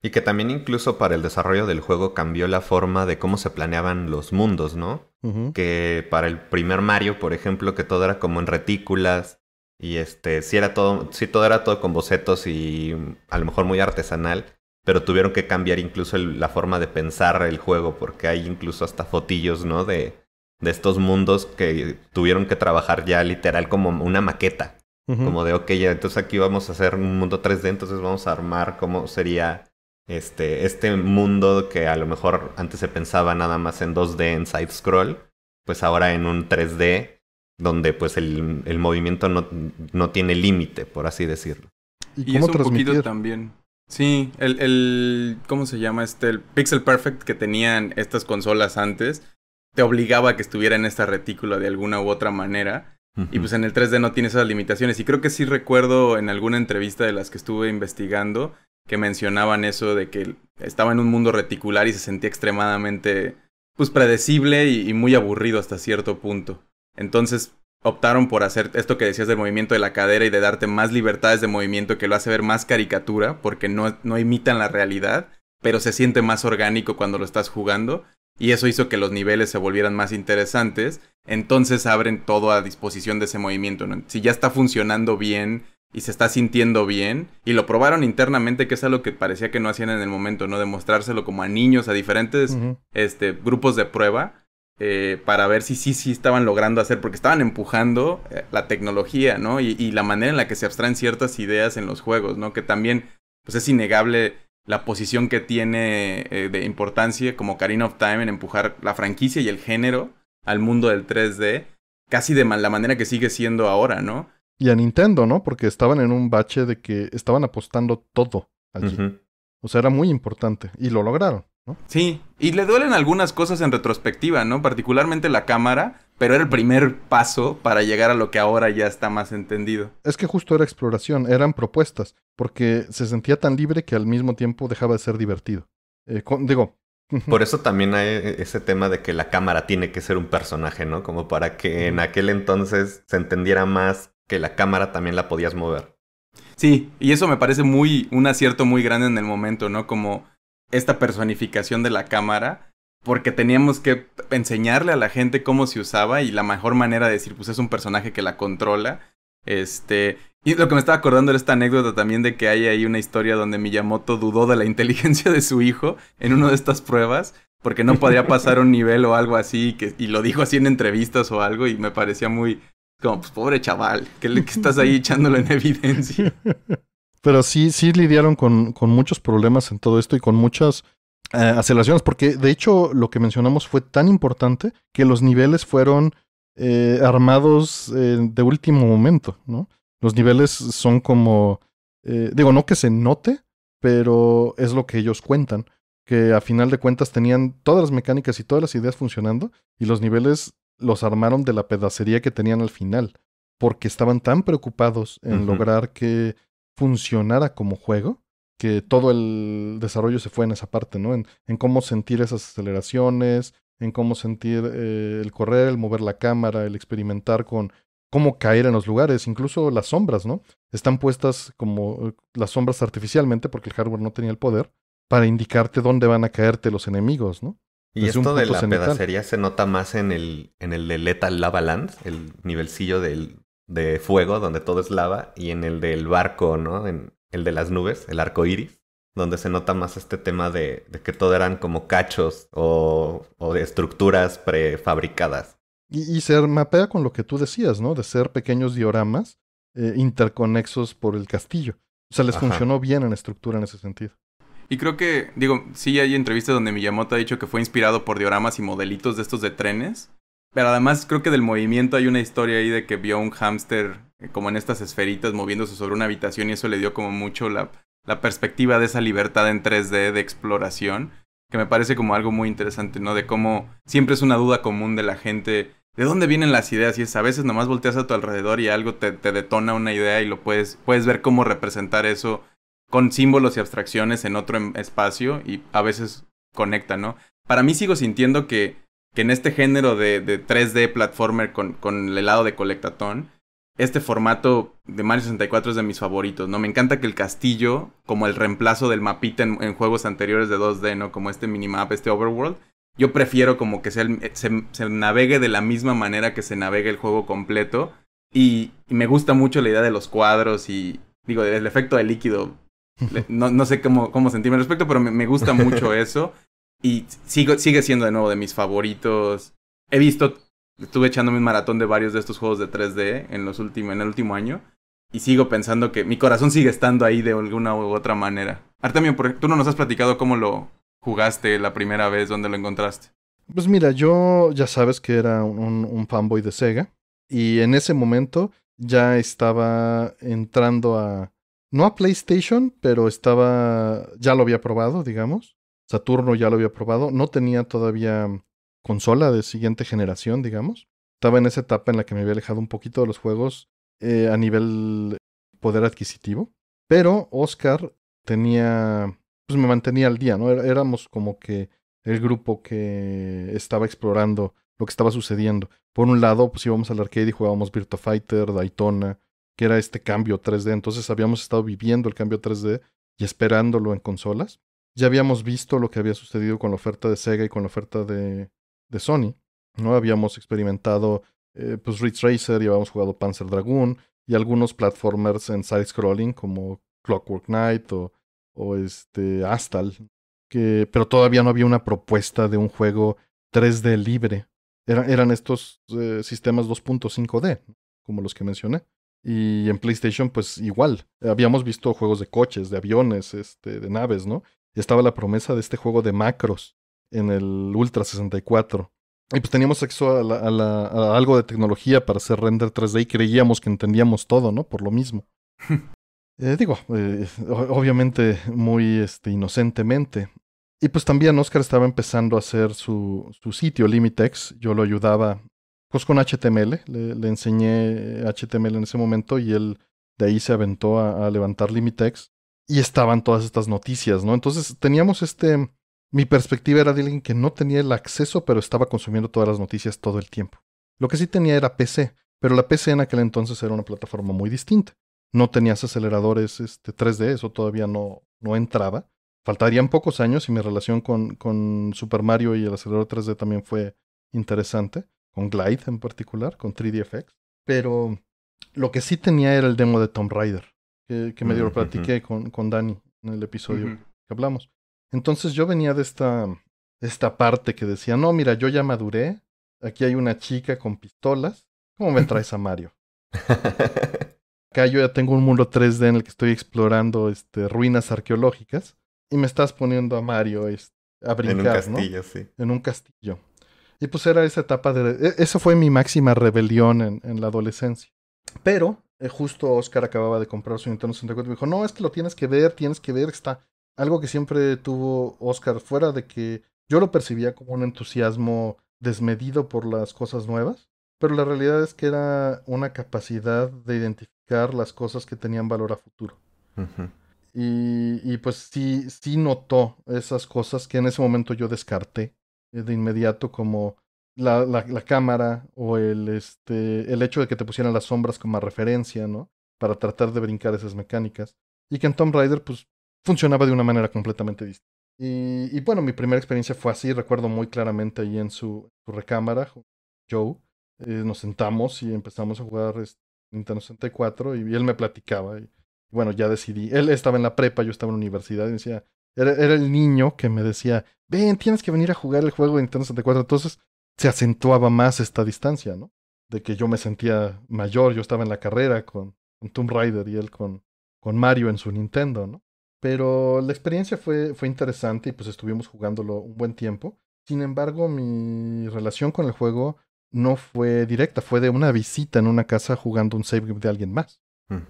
Y que también incluso para el desarrollo del juego cambió la forma de cómo se planeaban los mundos, ¿no? Que para el primer Mario, por ejemplo, que todo era como en retículas y este, sí era todo, sí todo era todo con bocetos y a lo mejor muy artesanal, pero tuvieron que cambiar incluso la forma de pensar el juego porque hay incluso hasta fotillos, ¿no? De de estos mundos que tuvieron que trabajar ya literal como una maqueta. Como de, ok, ya, entonces aquí vamos a hacer un mundo 3D, entonces vamos a armar cómo sería este, este mundo que a lo mejor antes se pensaba nada más en 2D, en side scroll, pues ahora en un 3D, donde pues el, el movimiento no, no tiene límite, por así decirlo. Y, es un poquito también Sí, el, el, ¿cómo se llama este? El Pixel Perfect que tenían estas consolas antes, te obligaba a que estuviera en esta retícula de alguna u otra manera. Y pues en el 3D no tiene esas limitaciones. Y creo que sí recuerdo en alguna entrevista de las que estuve investigando que mencionaban eso de que estaba en un mundo reticular y se sentía extremadamente pues predecible y, y muy aburrido hasta cierto punto. Entonces optaron por hacer esto que decías del movimiento de la cadera y de darte más libertades de movimiento que lo hace ver más caricatura porque no, no imitan la realidad, pero se siente más orgánico cuando lo estás jugando y eso hizo que los niveles se volvieran más interesantes, entonces abren todo a disposición de ese movimiento. Si ya está funcionando bien y se está sintiendo bien, y lo probaron internamente, que es algo que parecía que no hacían en el momento, ¿no? Demostrárselo como a niños, a diferentes este, grupos de prueba, eh, para ver si sí, sí estaban logrando hacer, porque estaban empujando eh, la tecnología, ¿no? Y, y, la manera en la que se abstraen ciertas ideas en los juegos, ¿no? Que también, pues es innegable la posición que tiene eh, de importancia como Karina of Time en empujar la franquicia y el género al mundo del 3D, casi de la manera que sigue siendo ahora, ¿no? Y a Nintendo, ¿no? Porque estaban en un bache de que estaban apostando todo allí. O sea, era muy importante y lo lograron. ¿No? Sí, y le duelen algunas cosas en retrospectiva, ¿no? Particularmente la cámara, pero era el primer paso para llegar a lo que ahora ya está más entendido. Es que justo era exploración, eran propuestas, porque se sentía tan libre que al mismo tiempo dejaba de ser divertido. Eh, digo... Por eso también hay ese tema de que la cámara tiene que ser un personaje, ¿no? Como para que en aquel entonces se entendiera más que la cámara también la podías mover. Sí, y eso me parece muy un acierto muy grande en el momento, ¿no? Como esta personificación de la cámara, porque teníamos que enseñarle a la gente cómo se usaba y la mejor manera de decir, pues es un personaje que la controla. Este, y lo que me estaba acordando era esta anécdota también de que hay ahí una historia donde Miyamoto dudó de la inteligencia de su hijo en una de estas pruebas, porque no podía pasar un nivel o algo así, que, y lo dijo así en entrevistas o algo, y me parecía muy, como, pues pobre chaval, que estás ahí echándolo en evidencia. Pero sí, sí lidiaron con, con muchos problemas en todo esto y con muchas eh, aceleraciones, porque de hecho lo que mencionamos fue tan importante que los niveles fueron eh, armados eh, de último momento, ¿no? Los niveles son como, digo, no que se note, pero es lo que ellos cuentan, que a final de cuentas tenían todas las mecánicas y todas las ideas funcionando y los niveles los armaron de la pedacería que tenían al final, porque estaban tan preocupados en lograr que funcionara como juego, que todo el desarrollo se fue en esa parte, ¿no? En, en cómo sentir esas aceleraciones, en cómo sentir eh, el correr, el mover la cámara, el experimentar con cómo caer en los lugares, incluso las sombras, ¿no? Están puestas como eh, las sombras artificialmente porque el hardware no tenía el poder para indicarte dónde van a caerte los enemigos, ¿no? Y esto de la pedacería se nota más en el, en el de Lethal Lava Land, el nivelcillo del, de fuego, donde todo es lava, y en el del barco, ¿no? En el de las nubes, el arco iris, donde se nota más este tema de, de que todo eran como cachos o, o de estructuras prefabricadas. Y, y, se mapea con lo que tú decías, ¿no? De ser pequeños dioramas eh, interconexos por el castillo. O sea, les funcionó bien en estructura en ese sentido. Y creo que, digo, sí hay entrevistas donde Miyamoto ha dicho que fue inspirado por dioramas y modelitos de estos de trenes. Pero además creo que del movimiento hay una historia ahí de que vio un hámster eh, como en estas esferitas moviéndose sobre una habitación y eso le dio como mucho la, la perspectiva de esa libertad en 3D de exploración, que me parece como algo muy interesante, ¿no? De cómo siempre es una duda común de la gente, ¿de dónde vienen las ideas? Y es a veces nomás volteas a tu alrededor y algo te, te detona una idea y lo puedes, puedes ver cómo representar eso con símbolos y abstracciones en otro em, espacio y a veces conecta, ¿no? Para mí sigo sintiendo que que en este género de, de 3D platformer con, con, el lado de colectatón, este formato de Mario 64 es de mis favoritos, ¿no? Me encanta que el castillo, como el reemplazo del mapita en, juegos anteriores de 2D, ¿no? Como este minimap, este overworld, yo prefiero como que se, se, navegue de la misma manera que se navegue el juego completo. Y, me gusta mucho la idea de los cuadros y, digo, del efecto de líquido. No, no sé cómo, cómo sentirme al respecto, pero me, me gusta mucho eso. Y sigue siendo de nuevo de mis favoritos. He visto, estuve echándome un maratón de varios de estos juegos de 3D en, los últimos, en el último año. Y sigo pensando que mi corazón sigue estando ahí de alguna u otra manera. Artemio, tú no nos has platicado cómo lo jugaste la primera vez, dónde lo encontraste. Pues mira, yo ya sabes que era un, un fanboy de Sega. Y en ese momento ya estaba entrando a no a PlayStation, pero estaba, ya lo había probado, digamos. Saturno ya lo había probado. No tenía todavía consola de siguiente generación, digamos. Estaba en esa etapa en la que me había alejado un poquito de los juegos eh, a nivel poder adquisitivo. Pero Oscar tenía, pues me mantenía al día, ¿no? Éramos como que el grupo que estaba explorando lo que estaba sucediendo. Por un lado, pues íbamos al arcade y jugábamos Virtua Fighter, Daytona, que era este cambio 3D. Entonces habíamos estado viviendo el cambio 3D y esperándolo en consolas. Ya habíamos visto lo que había sucedido con la oferta de Sega y con la oferta de, de Sony. ¿no? Habíamos experimentado eh, pues Ridge Racer y habíamos jugado Panzer Dragoon y algunos platformers en side-scrolling como Clockwork Knight o, o este Astal. Que, pero todavía no había una propuesta de un juego 3D libre. eran estos eh, sistemas 2.5D, como los que mencioné. Y en PlayStation, pues igual. Habíamos visto juegos de coches, de aviones, este, de naves, ¿no? Estaba la promesa de este juego de macros en el Ultra 64. Y pues teníamos acceso a, algo de tecnología para hacer render 3D y creíamos que entendíamos todo, ¿no? Por lo mismo. Eh, digo, eh, obviamente muy este, inocentemente. Y pues también Oscar estaba empezando a hacer su, su sitio, Limitex. Yo lo ayudaba pues con HTML. Le, enseñé HTML en ese momento y él de ahí se aventó a, levantar Limitex. Y estaban todas estas noticias, ¿no? Entonces teníamos este... Mi perspectiva era de alguien que no tenía el acceso, pero estaba consumiendo todas las noticias todo el tiempo. Lo que sí tenía era PC, pero la PC en aquel entonces era una plataforma muy distinta. No tenías aceleradores este, 3D, eso todavía no, no entraba. Faltarían pocos años y mi relación con, con Super Mario y el acelerador 3D también fue interesante con Glide en particular, con 3DFX. Pero lo que sí tenía era el demo de Tomb Raider, que, que medio lo platiqué con, con Dani en el episodio que hablamos. Entonces yo venía de esta, esta parte que decía, no, mira, yo ya maduré, aquí hay una chica con pistolas, ¿cómo me traes a Mario? Acá yo ya tengo un mundo 3D en el que estoy explorando este, ruinas arqueológicas y me estás poniendo a Mario este, a brincar, En un castillo, sí. En un castillo. Y pues era esa etapa de... E, esa fue mi máxima rebelión en, en la adolescencia. Pero eh, justo Oscar acababa de comprar su Nintendo 64 y me dijo, no, es que lo tienes que ver, tienes que ver, está... Algo que siempre tuvo Oscar fuera de que yo lo percibía como un entusiasmo desmedido por las cosas nuevas, pero la realidad es que era una capacidad de identificar las cosas que tenían valor a futuro. y, y, pues sí, sí notó esas cosas que en ese momento yo descarté eh, de inmediato como la, la, cámara o el, este, el hecho de que te pusieran las sombras como referencia, ¿no? Para tratar de brincar esas mecánicas. Y que en Tomb Raider, pues, funcionaba de una manera completamente distinta. Y, y bueno, mi primera experiencia fue así, recuerdo muy claramente ahí en su, su recámara, Joe. Eh, nos sentamos y empezamos a jugar este, Nintendo 64 y él me platicaba. Bueno, ya decidí. Él estaba en la prepa, yo estaba en la universidad y decía, era, era, el niño que me decía, ven, tienes que venir a jugar el juego de Nintendo 64. Entonces se acentuaba más esta distancia, ¿no? De que yo me sentía mayor, yo estaba en la carrera con, con Tomb Raider y él con, con Mario en su Nintendo, ¿no? Pero la experiencia fue, fue interesante y pues estuvimos jugándolo un buen tiempo. Sin embargo, mi relación con el juego no fue directa, fue de una visita en una casa jugando un save game de alguien más. Hmm.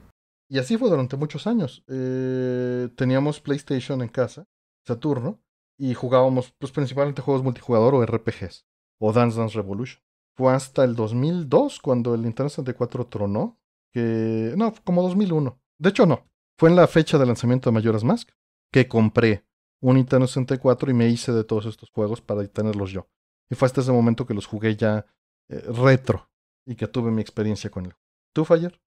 Y así fue durante muchos años. Eh, teníamos PlayStation en casa, Saturno, y jugábamos pues, principalmente juegos multijugador o RPGs, o Dance Dance Revolution. Fue hasta el 2002 cuando el Nintendo 64 tronó, que... No, como 2001. De hecho, no. Fue en la fecha de lanzamiento de Majora's Mask que compré un Nintendo 64 y me hice de todos estos juegos para tenerlos yo. Y fue hasta ese momento que los jugué ya eh, retro y que tuve mi experiencia con él. ¿Tú, Fayer?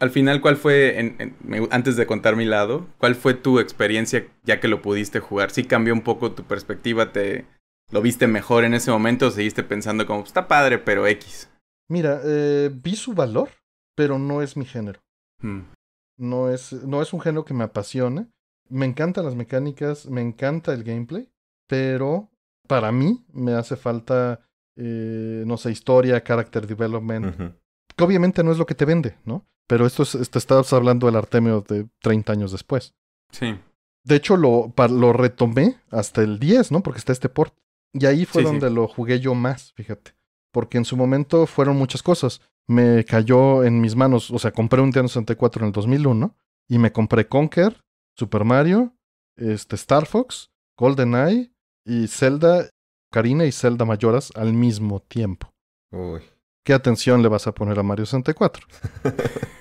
al final, ¿cuál fue, antes de contar mi lado, cuál fue tu experiencia ya que lo pudiste jugar? ¿Sí cambió un poco tu perspectiva? ¿Te lo viste mejor en ese momento o seguiste pensando como, está padre, pero X? Mira, eh, vi su valor, pero no es mi género. Hmm. No, es, no es un género que me apasione. Me encantan las mecánicas, me encanta el gameplay, pero para mí me hace falta, eh, no sé, historia, character development, que obviamente no es lo que te vende, ¿no? Pero esto es, te estás hablando del Artemio de 30 años después. Sí. De hecho, lo, lo retomé hasta el 10, ¿no? Porque está este port. Y ahí fue donde lo jugué yo más, fíjate. Porque en su momento fueron muchas cosas. Me cayó en mis manos, o sea, compré un Nintendo 64 en el 2001 y me compré Conker, Super Mario, este, Star Fox, GoldenEye y Zelda, Karina y Zelda Mayoras al mismo tiempo. Uy. ¿Qué atención le vas a poner a Mario 64?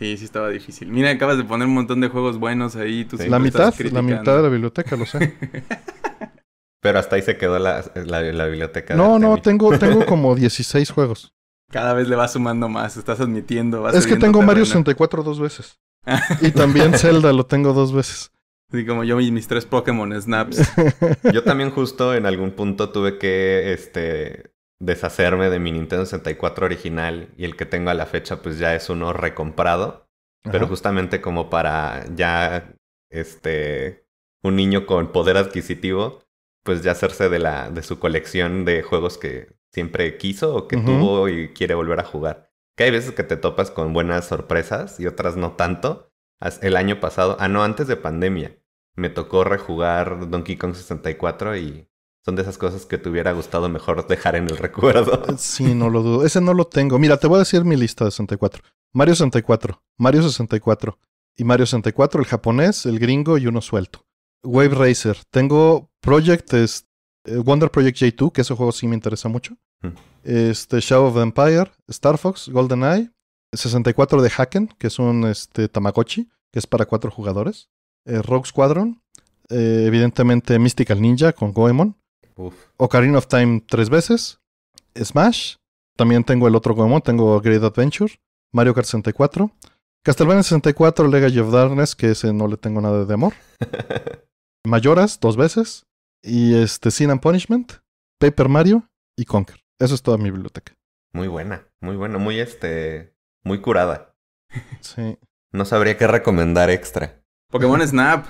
Sí, sí estaba difícil. Mira, acabas de poner un montón de juegos buenos ahí. Tú Sí. La mitad, la mitad de la biblioteca, lo sé. Pero hasta ahí se quedó la, la, la biblioteca. No, de no, tengo, tengo como 16 juegos. Cada vez le vas sumando más, estás admitiendo. vas Es que tengo Mario terreno. 64 dos veces. Y también Zelda lo tengo dos veces. Así como yo y mis tres Pokémon Snaps. Yo también justo en algún punto tuve que este deshacerme de mi Nintendo 64 original y el que tengo a la fecha pues ya es uno recomprado, pero justamente como para ya este un niño con poder adquisitivo pues ya hacerse de la de su colección de juegos que siempre quiso o que tuvo y quiere volver a jugar. Que hay veces que te topas con buenas sorpresas y otras no tanto. El año pasado, ah no, antes de pandemia, me tocó rejugar Donkey Kong 64 y son de esas cosas que te hubiera gustado mejor dejar en el recuerdo. Sí, no lo dudo. Ese no lo tengo. Mira, te voy a decir mi lista de 64. Mario 64, Mario 64 y Mario 64, el japonés, el gringo y uno suelto. Wave Racer. Tengo Project, es, eh, Wonder Project J2, que ese juego sí me interesa mucho. Mm. Este, Shadow of the Empire, Star Fox, GoldenEye, 64 de Haken, que es un este, Tamagotchi, que es para cuatro jugadores. eh, Rogue Squadron, eh, evidentemente Mystical Ninja con Goemon. Uf. Ocarina of Time tres veces. Smash. También tengo el otro Goemon, tengo Great Adventure. Mario Kart 64. Castlevania 64, Legacy of Darkness, que ese no le tengo nada de amor. Mayoras, dos veces. Y este Sin and Punishment, Paper Mario y Conker. Eso es toda mi biblioteca. Muy buena, muy buena, muy este, muy curada. Sí. No sabría qué recomendar extra. Pokémon Snap.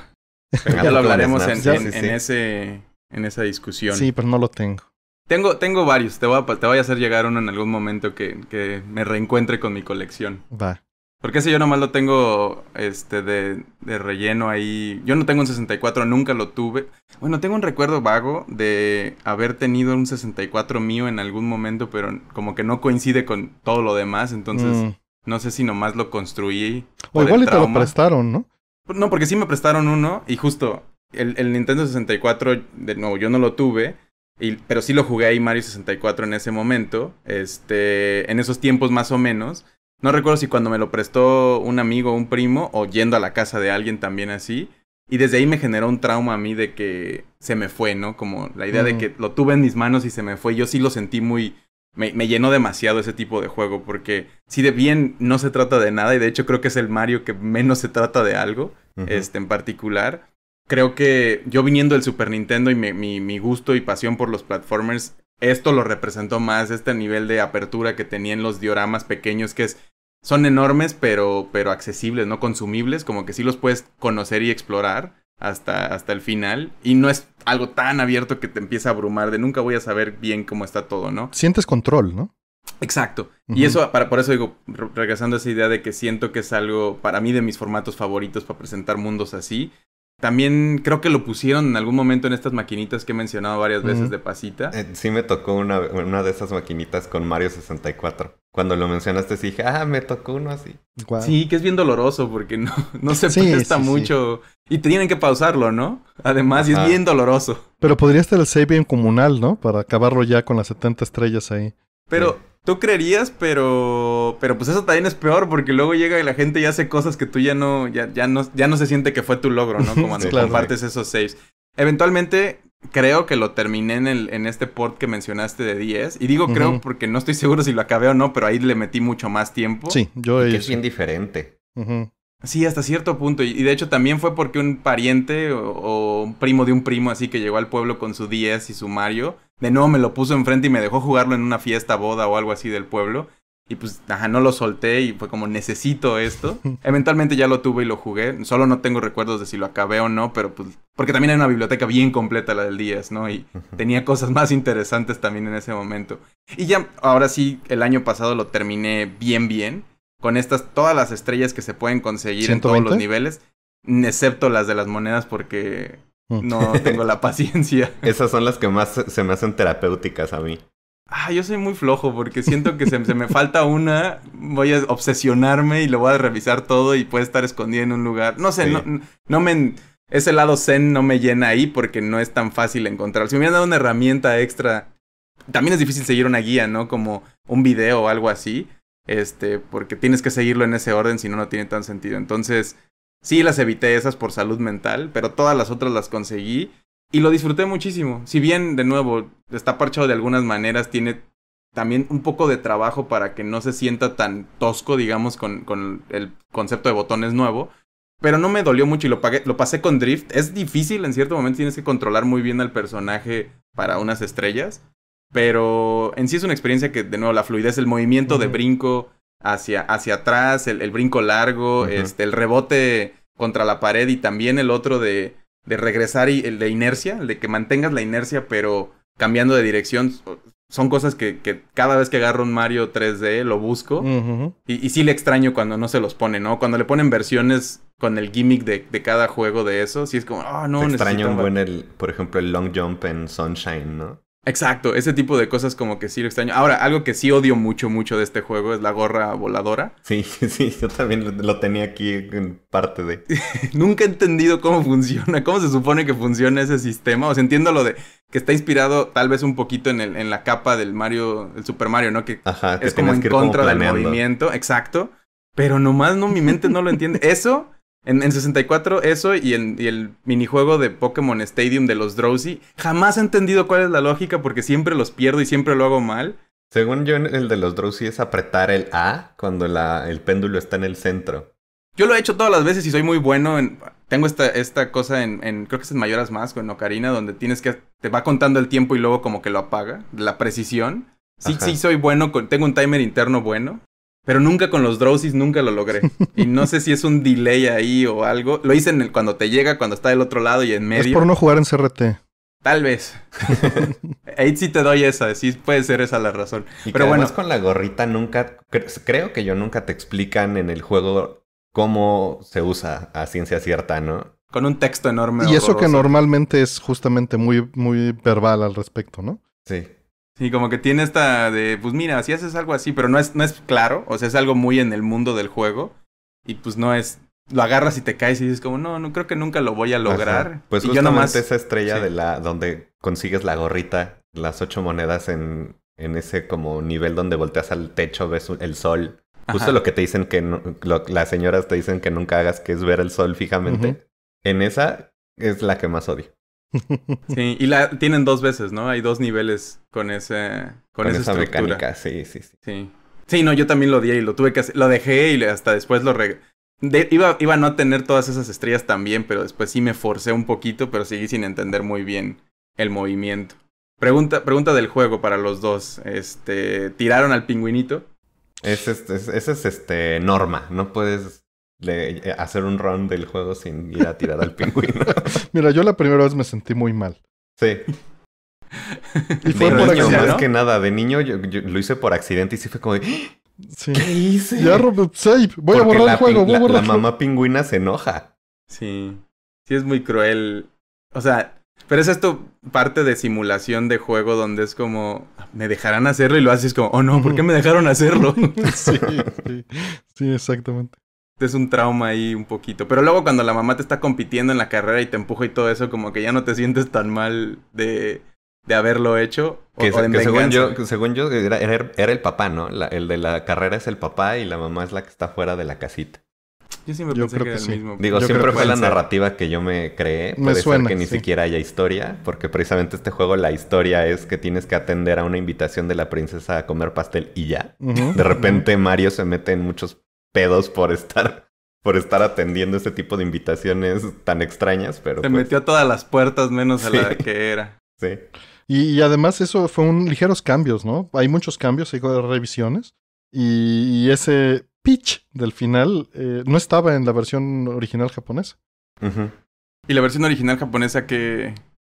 Pero ya lo hablaremos en, sí, en- sí, en sí. ese, en esa discusión. Sí, pero no lo tengo. Tengo, tengo varios. Te voy, a, te voy a hacer llegar uno en algún momento que, que me reencuentre con mi colección. Va. Porque ese yo nomás lo tengo este de, de relleno ahí. Yo no tengo un 64, nunca lo tuve. Bueno, tengo un recuerdo vago de haber tenido un 64 mío en algún momento, pero como que no coincide con todo lo demás. Entonces, Mm. no sé si nomás lo construí. O igual y te lo prestaron, ¿no? No, porque sí me prestaron uno y justo el, el Nintendo 64, de nuevo, yo no lo tuve, y, pero sí lo jugué ahí Mario 64 en ese momento, este, en esos tiempos más o menos. No recuerdo si cuando me lo prestó un amigo o un primo o yendo a la casa de alguien también así. Y desde ahí me generó un trauma a mí de que se me fue, ¿no? Como la idea de que lo tuve en mis manos y se me fue. Yo sí lo sentí muy... Me, me llenó demasiado ese tipo de juego porque si de bien no se trata de nada y de hecho creo que es el Mario que menos se trata de algo este, en particular. Creo que yo viniendo del Super Nintendo y mi, mi, mi gusto y pasión por los platformers, esto lo representó más, este nivel de apertura que tenían los dioramas pequeños, que es, son enormes, pero, pero accesibles, no consumibles, como que sí los puedes conocer y explorar hasta, hasta el final. Y no es algo tan abierto que te empieza a abrumar de nunca voy a saber bien cómo está todo, ¿no? Sientes control, ¿no? Exacto. Y eso, para, por eso digo, re- regresando a esa idea de que siento que es algo, para mí, de mis formatos favoritos para presentar mundos así. También creo que lo pusieron en algún momento en estas maquinitas que he mencionado varias veces de pasita. Eh, sí me tocó una, una de esas maquinitas con Mario 64. Cuando lo mencionaste sí dije, ah, me tocó uno así. Sí, que es bien doloroso porque no, no se Sí, presta sí, sí. mucho. Y tienen que pausarlo, ¿no? Además, y es bien doloroso. Pero podría estar el save bien comunal, ¿no? Para acabarlo ya con las 70 estrellas ahí. Pero Sí. Tú creerías, pero pero pues eso también es peor porque luego llega y la gente ya hace cosas que tú ya no ya, ya no ya no se siente que fue tu logro, ¿no? Como cuando Sí, claro. compartes esos saves. Eventualmente creo que lo terminé en el en este port que mencionaste de 10 y digo creo porque no estoy seguro si lo acabé o no, pero ahí le metí mucho más tiempo. Sí, yo Que he es bien diferente. Sí, hasta cierto punto. Y de hecho también fue porque un pariente o, o un primo de un primo así que llegó al pueblo con su 10 y su Mario, de nuevo me lo puso enfrente y me dejó jugarlo en una fiesta, boda o algo así del pueblo. Y pues, ajá, no lo solté y fue como, necesito esto. Eventualmente ya lo tuve y lo jugué. Solo no tengo recuerdos de si lo acabé o no, pero pues, porque también hay una biblioteca bien completa la del 10, ¿no? Y tenía cosas más interesantes también en ese momento. Y ya, ahora sí, el año pasado lo terminé bien, bien. Con estas, todas las estrellas que se pueden conseguir en todos los 120? niveles. Excepto las de las monedas porque Mm. no tengo la paciencia. Esas son las que más se- me hacen terapéuticas a mí. Ah, yo soy muy flojo porque siento que se, me falta una, voy a obsesionarme y lo voy a revisar todo y puede estar escondido en un lugar. No sé, no, no me... Ese lado zen no me llena ahí porque no es tan fácil encontrar. Si me hubieran dado una herramienta extra, también es difícil seguir una guía, ¿no? Como un video o algo así. Este, porque tienes que seguirlo en ese orden, si no, no tiene tan sentido. Entonces, sí las evité esas por salud mental, pero todas las otras las conseguí y lo disfruté muchísimo. Si bien, de nuevo, está parchado de algunas maneras, tiene también un poco de trabajo para que no se sienta tan tosco, digamos, con, con el concepto de botones nuevo. Pero no me dolió mucho y lo, pagué, lo pasé con Drift. Es difícil, en cierto momento tienes que controlar muy bien al personaje para unas estrellas. Pero en sí es una experiencia que, de nuevo, la fluidez, el movimiento de brinco hacia, hacia atrás, el, brinco largo, este, el rebote contra la pared y también el otro de de regresar y el de inercia, el de que mantengas la inercia pero cambiando de dirección. Son cosas que, que cada vez que agarro un Mario 3D lo busco. y, y, sí le extraño cuando no se los pone, ¿no? Cuando le ponen versiones con el gimmick de, de cada juego de eso, sí es como, ah, no, Te extraño un buen, el, por ejemplo, el long jump en Sunshine, ¿no? Exacto, ese tipo de cosas como que sí lo extraño. Ahora, algo que sí odio mucho, mucho de este juego es la gorra voladora. Sí, sí, yo también lo tenía aquí en parte de... Nunca he entendido cómo funciona, cómo se supone que funciona ese sistema. O sea, entiendo lo de que está inspirado tal vez un poquito en, el, en la capa del Mario, el Super Mario, ¿no? Que, es como en contra del movimiento, exacto. Pero nomás no, mi mente no lo entiende. Eso en, 64 eso y, en, el minijuego de Pokémon Stadium de los Drowsy, jamás he entendido cuál es la lógica porque siempre los pierdo y siempre lo hago mal. Según yo, el de los Drowsy es apretar el A cuando el péndulo está en el centro. Yo lo he hecho todas las veces y soy muy bueno en... Tengo esta, esta cosa en, creo que es en Mayoras Más o en Ocarina, donde tienes que... Te va contando el tiempo y luego como que lo apaga, la precisión. Sí, sí soy bueno, tengo un timer interno bueno. Pero nunca con los Drowsies, nunca lo logré. Y no sé si es un delay ahí o algo. Lo hice en el, cuando te llega, cuando está del otro lado y en medio. Es por no jugar en CRT. Tal vez. Ahí sí te doy esa, sí puede ser esa la razón. Y Pero bueno, con la gorrita nunca, creo que yo nunca te explican en el juego cómo se usa a ciencia cierta, ¿no? Con un texto enorme. Y eso que normalmente es justamente muy, muy verbal al respecto, ¿no? Sí. Sí, como que tiene esta de, pues mira, si haces algo así, pero no es, no es claro, o sea, es algo muy en el mundo del juego. Y pues no es, lo agarras y te caes y dices como, no, no creo que nunca lo voy a lograr. Pues justamente esa estrella de la, donde consigues la gorrita, las ocho monedas en, en ese como nivel donde volteas al techo, ves el sol. Justo lo que te dicen que, las señoras te dicen que nunca hagas, que es ver el sol fijamente. En esa es la que más odio. Sí, y la tienen dos veces, ¿no? Hay dos niveles con ese con, esa, mecánica, sí, sí, sí. Sí. no, yo también lo di y lo tuve que hacer, lo dejé y hasta después lo re... iba, iba a no tener todas esas estrellas también, pero después sí me forcé un poquito, pero seguí sin entender muy bien el movimiento. Pregunta, pregunta del juego para los dos. Este, ¿tiraron al pingüinito? Ese es, es, es, este norma, no puedes de hacer un run del juego sin ir a tirar al pingüino. Mira, yo la primera vez me sentí muy mal. Sí. y fue por niño, más que nada. De niño yo, lo hice por accidente y sí fue como de... Sí. ¿Qué hice? Ya, save. Voy a borrar el juego. Voy a borrar la, mamá pingüina se enoja. Sí. Sí, es muy cruel. O sea, pero es esto parte de simulación de juego donde es como, me dejarán hacerlo y lo haces como, oh no, ¿por qué me dejaron hacerlo? sí, sí, sí, exactamente es un trauma ahí un poquito. Pero luego cuando la mamá te está compitiendo en la carrera y te empuja y todo eso, como que ya no te sientes tan mal de, de haberlo hecho. Que, según yo, según yo era, era, el papá, ¿no? el de la carrera es el papá y la mamá es la que está fuera de la casita. Yo siempre pensé que, era el mismo. Digo, siempre fue la narrativa que yo me creé. Me Puede ser que ni siquiera haya historia, porque precisamente este juego la historia es que tienes que atender a una invitación de la princesa a comer pastel y ya. de repente Mario se mete en muchos pedos por estar por estar atendiendo este tipo de invitaciones tan extrañas, pero... Se pues metió a todas las puertas menos a la que era. Sí. Y, además eso fue un ligeros cambios, ¿no? Hay muchos cambios, hay revisiones. Y, ese pitch del final eh, no estaba en la versión original japonesa. ¿Y la versión original japonesa que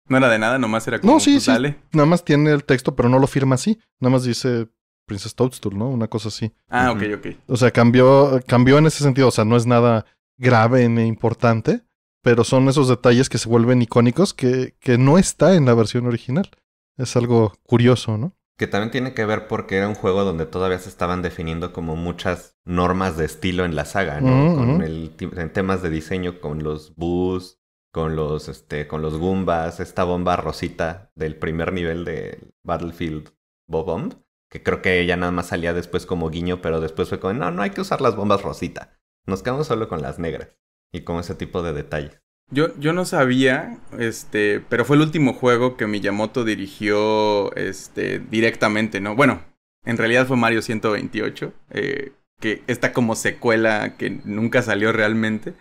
no era de nada? Nomás era como... No, sí, sí. Nada más tiene el texto, pero no lo firma así. Nada más dice Princess Toadstool, ¿no? Una cosa así. Ah, ok, ok. O sea, cambió, cambió en ese sentido. O sea, no es nada grave ni importante, pero son esos detalles que se vuelven icónicos que, que no está en la versión original. Es algo curioso, ¿no? Que también tiene que ver porque era un juego donde todavía se estaban definiendo como muchas normas de estilo en la saga, ¿no? Con el en temas de diseño, con los bus, con los este, con los Goombas, esta bomba rosita del primer nivel de Battlefield Bomb, que creo que ya nada más salía después como guiño, pero después fue como, no, no hay que usar las bombas rosita. Nos quedamos solo con las negras. Y con ese tipo de detalles. Yo, yo no sabía, este, pero fue el último juego que Miyamoto dirigió este, directamente, ¿no? Bueno, en realidad fue Mario 128, eh, que está como secuela que nunca salió realmente.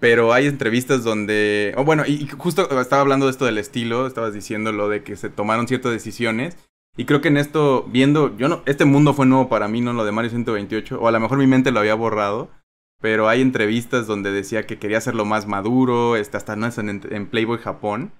Pero hay entrevistas donde. Oh, bueno, y y justo estaba hablando de esto del estilo, estabas diciendo lo de que se tomaron ciertas decisiones. Y creo que en esto, viendo, yo no, este mundo fue nuevo para mí, no lo de Mario 128, o a lo mejor mi mente lo había borrado. Pero hay entrevistas donde decía que quería hacerlo más maduro, este, hasta no es en, en Playboy Japón,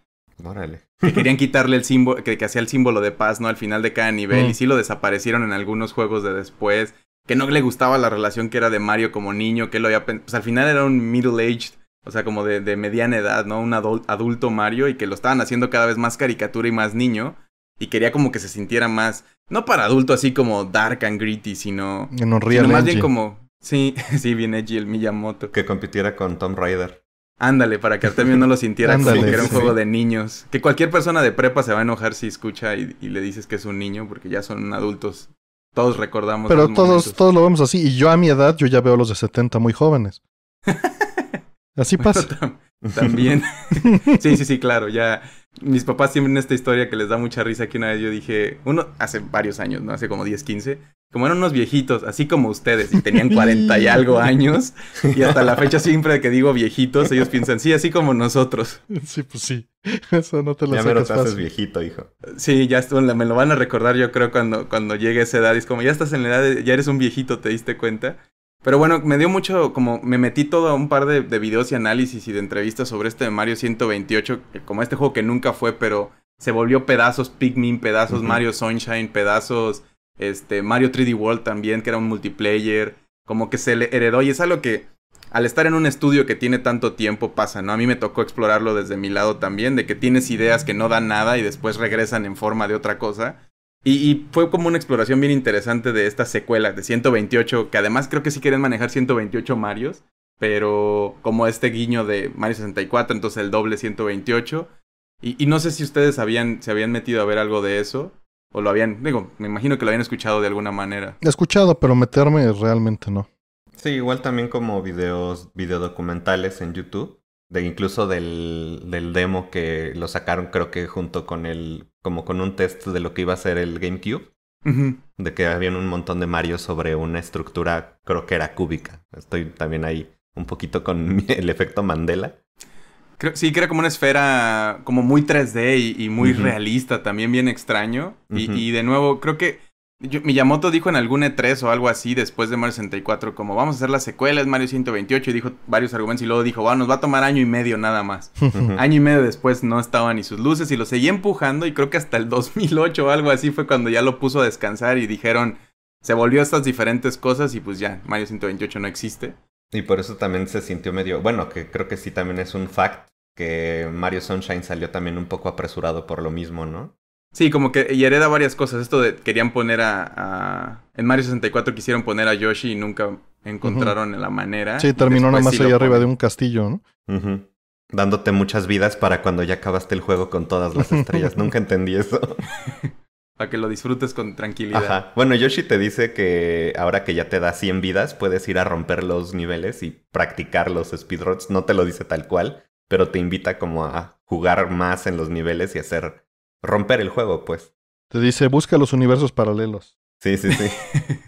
Órale. que querían quitarle el símbolo, que, que hacía el símbolo de paz, ¿no? Al final de cada nivel, Mm. y sí lo desaparecieron en algunos juegos de después, que no le gustaba la relación que era de Mario como niño, que él lo había, pues al final era un middle-aged, o sea, como de, de mediana edad, ¿no? Un adul- adulto Mario, y que lo estaban haciendo cada vez más caricatura y más niño, y quería como que se sintiera más, no para adulto así como dark and gritty, sino, En Unreal sino más bien como, sí, sí, bien edgy el Miyamoto. Que compitiera con Tomb Raider. Ándale, para que Artemio no lo sintiera como Ándale, que era un sí. juego de niños. Que cualquier persona de prepa se va a enojar si escucha y, y le dices que es un niño, porque ya son adultos. Todos recordamos. Pero todos, momentos. todos lo vemos así. Y yo a mi edad, yo ya veo a los de 70 muy jóvenes. Así pasa. También. sí, sí, sí, claro. Ya. Mis papás tienen esta historia que les da mucha risa que una vez yo dije, uno, hace varios años, ¿no? Hace como 10, 15, como eran unos viejitos, así como ustedes, y tenían 40 y algo años, y hasta la fecha siempre que digo viejitos, ellos piensan, sí, así como nosotros. Sí, pues sí. Eso no te lo Ya me lo haces viejito, hijo. Sí, ya me lo van a recordar yo creo cuando, cuando llegue a esa edad. Y es como, ya estás en la edad, de- ya eres un viejito, ¿te diste cuenta? Pero bueno, me dio mucho, como me metí todo a un par de, de videos y análisis y de entrevistas sobre este de Mario 128, que como este juego que nunca fue, pero se volvió pedazos Pikmin, pedazos. Mario Sunshine, pedazos este Mario 3D World también, que era un multiplayer, como que se le heredó y es algo que al estar en un estudio que tiene tanto tiempo pasa, ¿no? A mí me tocó explorarlo desde mi lado también, de que tienes ideas que no dan nada y después regresan en forma de otra cosa. Y, y fue como una exploración bien interesante de esta secuela de 128, que además creo que sí quieren manejar 128 Marios, pero como este guiño de Mario 64, entonces el doble 128. Y, y no sé si ustedes habían, se habían metido a ver algo de eso, o lo habían, digo, me imagino que lo habían escuchado de alguna manera. He escuchado, pero meterme realmente no. Sí, igual también como videos, videodocumentales en YouTube. De incluso del, del demo que lo sacaron, creo que junto con el. Como con un test de lo que iba a ser el GameCube. De que habían un montón de Mario sobre una estructura, creo que era cúbica. Estoy también ahí un poquito con el efecto Mandela. Creo, sí, que era como una esfera como muy 3D y, y muy realista, también bien extraño. Y de nuevo, creo que yo- Miyamoto dijo en algún E3 o algo así después de Mario 64, como vamos a hacer la secuela, es Mario 128, y dijo varios argumentos y luego dijo, bueno, nos va a tomar año y medio nada más. Año y medio después no estaban ni sus luces y lo seguía empujando y creo que hasta el 2008 o algo así fue cuando ya lo puso a descansar y dijeron, se volvió a estas diferentes cosas y pues ya, Mario 128 no existe. Y por eso también se sintió medio. Bueno, que creo que sí también es un fact que Mario Sunshine salió también un poco apresurado por lo mismo, ¿no? Sí, como que y hereda varias cosas. Esto de querían poner a, a- En Mario 64 quisieron poner a Yoshi y nunca encontraron la manera. Sí, terminó nada más sí ahí lo arriba de un castillo, ¿no? Ujú. Dándote muchas vidas para cuando ya acabaste el juego con todas las estrellas. Nunca entendí eso. Para que lo disfrutes con tranquilidad. Ajá. Bueno, Yoshi te dice que ahora que ya te da 100 vidas, puedes ir a romper los niveles y practicar los speedruns. No te lo dice tal cual, pero te invita como a jugar más en los niveles y hacer romper el juego, pues. Te dice, busca los universos paralelos. Sí, sí, sí.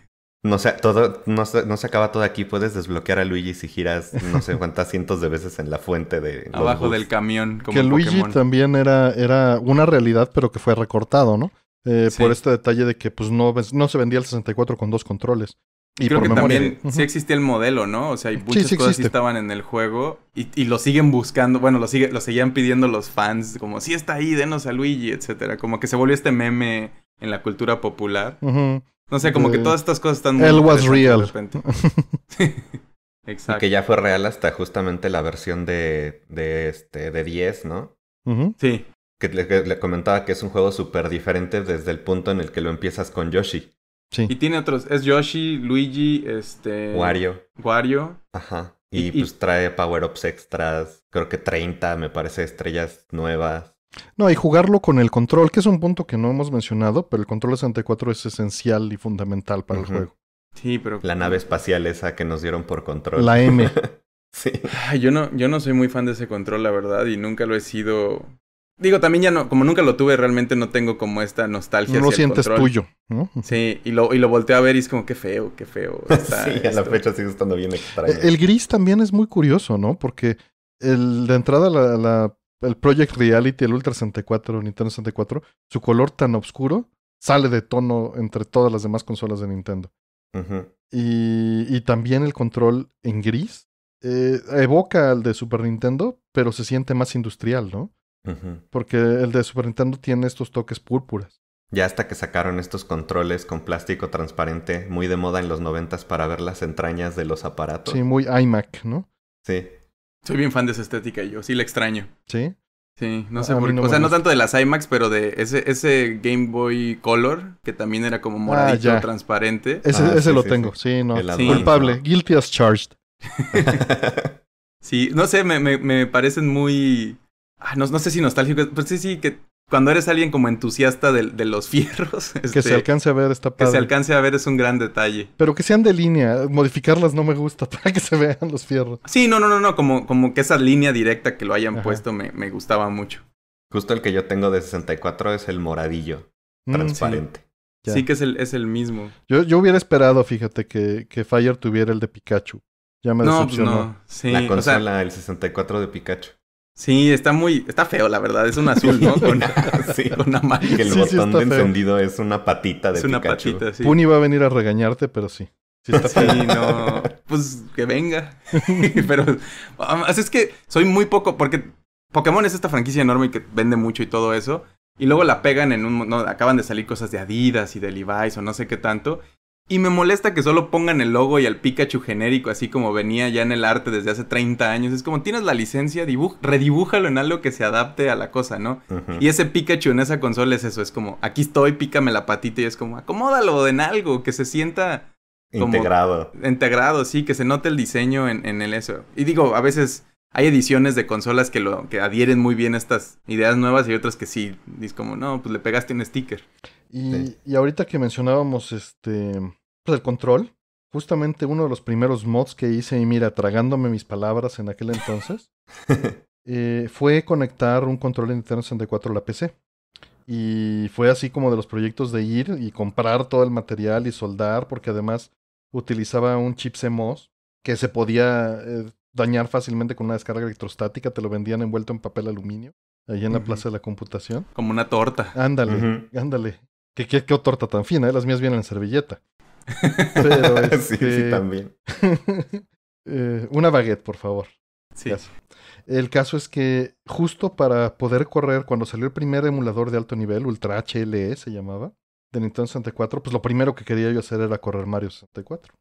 No se, todo, no, se, no se acaba todo aquí. Puedes desbloquear a Luigi si giras no sé cuántas cientos de veces en la fuente de. Abajo bugs. del camión, como que Luigi Pokémon. también era, era una realidad, pero que fue recortado, ¿no? Eh, Sí. Por este detalle de que pues no, no se vendía el 64 con dos controles. Y Creo por que memoria. también Ujú. sí existía el modelo, ¿no? O sea, hay muchas sí cosas existe. estaban en el juego y, y lo siguen buscando. Bueno, lo, sigue, lo seguían pidiendo los fans, como, sí está ahí, denos a Luigi, etcétera. Como que se volvió este meme en la cultura popular. Ujú. No sé, como que todas estas cosas están muy Él was real. de repente. Y Exacto. que ya fue real hasta justamente la versión de, de, este, de 10, ¿no? Sí. que le, que le comentaba que es un juego súper diferente desde el punto en el que lo empiezas con Yoshi. Sí. Y tiene otros, es Yoshi, Luigi, este... Wario. Wario. Ajá. Y, Y- y- pues trae power-ups extras, creo que 30, me parece, estrellas nuevas. No, y jugarlo con el control, que es un punto que no hemos mencionado, pero el control de 64 es esencial y fundamental para el juego. Sí, pero... La nave espacial esa que nos dieron por control. La M. Sí. Ay, yo no, yo no soy muy fan de ese control, la verdad, y nunca lo he sido. Digo, también ya no, como nunca lo tuve, realmente no tengo como esta nostalgia. No lo el sientes control. tuyo, ¿no? Sí, y lo, y lo volteo a ver y es como qué feo, qué feo. está sí, a la fecha sigue estando bien extraño. E, El gris también es muy curioso, ¿no? Porque el, de entrada la, la- el Project Reality, el Ultra 64, Nintendo 64, su color tan oscuro sale de tono entre todas las demás consolas de Nintendo. Y, y también el control en gris eh, evoca al de Super Nintendo, pero se siente más industrial, ¿no? Porque el de Super Nintendo tiene estos toques púrpuras. Ya hasta que sacaron estos controles con plástico transparente, muy de moda en los noventas para ver las entrañas de los aparatos. Sí, muy iMac, ¿no? Sí. Soy bien fan de esa estética y yo sí la extraño. Sí. Sí, no sé a por qué. no o sea, no tanto de las IMAX, pero de ese, ese Game Boy Color, que también era como moradito, ya. transparente. Ese, Ah, ese sí, lo sí, tengo. Sí, no. El Sí. Culpable. Guilty as charged. Sí, no sé, me, me, me parecen muy. Ah, no, no sé si nostálgicos. Pues sí, sí, que cuando eres alguien como entusiasta de, de los fierros, Que este, se alcance a ver está que padre. se alcance a ver es un gran detalle. Pero que sean de línea. Modificarlas no me gusta para que se vean los fierros. Sí, no, no, no, no, como, como que esa línea directa que lo hayan Ajá. puesto me, me gustaba mucho. Justo el que yo tengo de 64 es el moradillo, Mm, transparente. Ya. Sí que es el, es el mismo. Yo, yo hubiera esperado, fíjate, que, que Fire tuviera el de Pikachu. Ya me No, pues decepcionó. no. Sí, la o sea, consola, el 64 de Pikachu. Sí, está muy, está feo, la verdad. Es un azul, ¿no? Con, Sí. con amarillo. Que el Sí, sí, botón está de feo. encendido es una patita de Es una Pikachu. patita, sí. Puni va a venir a regañarte, pero sí. Sí está Sí, feo. no. Pues que venga. Pero así es que soy muy poco. Porque Pokémon es esta franquicia enorme y que vende mucho y todo eso. Y luego la pegan en un. No, acaban de salir cosas de Adidas y de Levi's o no sé qué tanto. Y me molesta que solo pongan el logo y al Pikachu genérico, así como venía ya en el arte desde hace 30 años. Es como tienes la licencia, redibújalo en algo que se adapte a la cosa, ¿no? Y ese Pikachu en esa consola es eso, es como, aquí estoy, pícame la patita y es como, acomódalo en algo, que se sienta como- Integrado. integrado, sí, que se note el diseño en, en el eso. Y digo, a veces hay ediciones de consolas que lo que adhieren muy bien a estas ideas nuevas y otras que sí, dices como, no, pues le pegaste un sticker. Y, Sí. y ahorita que mencionábamos este pues el control, justamente uno de los primeros mods que hice, y mira, tragándome mis palabras en aquel entonces, eh, fue conectar un control de Nintendo 64 a la PC. Y fue así como de los proyectos de ir y comprar todo el material y soldar, porque además utilizaba un chip CMOS que se podía eh, dañar fácilmente con una descarga electrostática, te lo vendían envuelto en papel aluminio, ahí en la. Plaza de la Computación. Como una torta. Ándale, ándale. ¿Qué, qué, qué torta tan fina, ¿eh? Las mías vienen en servilleta. Pero sí, este, sí, también. eh, una baguette, por favor. Sí. Caso. El caso es que justo para poder correr, cuando salió el primer emulador de alto nivel, Ultra HLE se llamaba, de Nintendo 64, pues lo primero que quería yo hacer era correr Mario 64.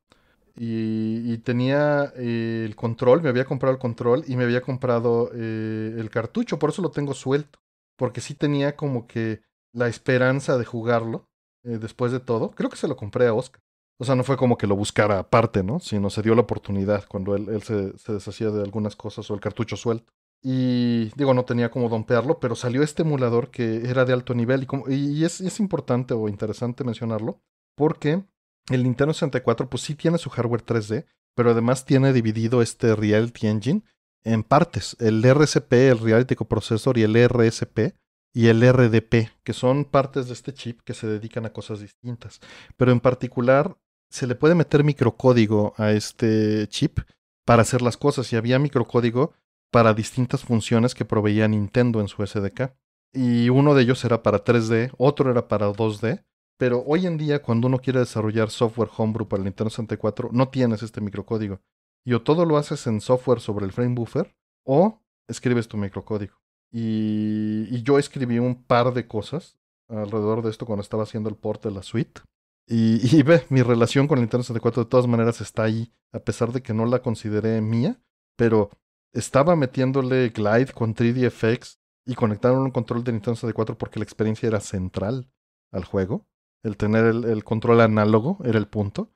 Y, y tenía eh, el control, me había comprado el control y me había comprado eh, el cartucho, por eso lo tengo suelto, porque sí tenía como que la esperanza de jugarlo eh, después de todo. Creo que se lo compré a Oscar. O sea, no fue como que lo buscara aparte, ¿no? Sino se dio la oportunidad cuando él, se deshacía de algunas cosas o el cartucho suelto. Y digo, no tenía como dompearlo, pero salió este emulador que era de alto nivel. Y, como, y es, es importante o interesante mencionarlo, porque el Nintendo 64 pues sí tiene su hardware 3D, pero además tiene dividido este Reality Engine en partes. El RCP, el Reality Coprocessor y el RSP y el RDP, que son partes de este chip que se dedican a cosas distintas. Pero en particular se le puede meter microcódigo a este chip para hacer las cosas y había microcódigo para distintas funciones que proveía Nintendo en su SDK. Y uno de ellos era para 3D, otro era para 2D, pero hoy en día cuando uno quiere desarrollar software homebrew para el Nintendo 64 no tienes este microcódigo. Y o todo lo haces en software sobre el frame buffer o escribes tu microcódigo. Y, y yo escribí un par de cosas alrededor de esto cuando estaba haciendo el port de la suite. Y, y ve, mi relación con el Nintendo 64 de todas maneras está ahí, a pesar de que no la consideré mía, pero estaba metiéndole Glide con 3D Effects y conectaron un control de Nintendo 64 porque la experiencia era central al juego. El tener el, el control análogo era el punto.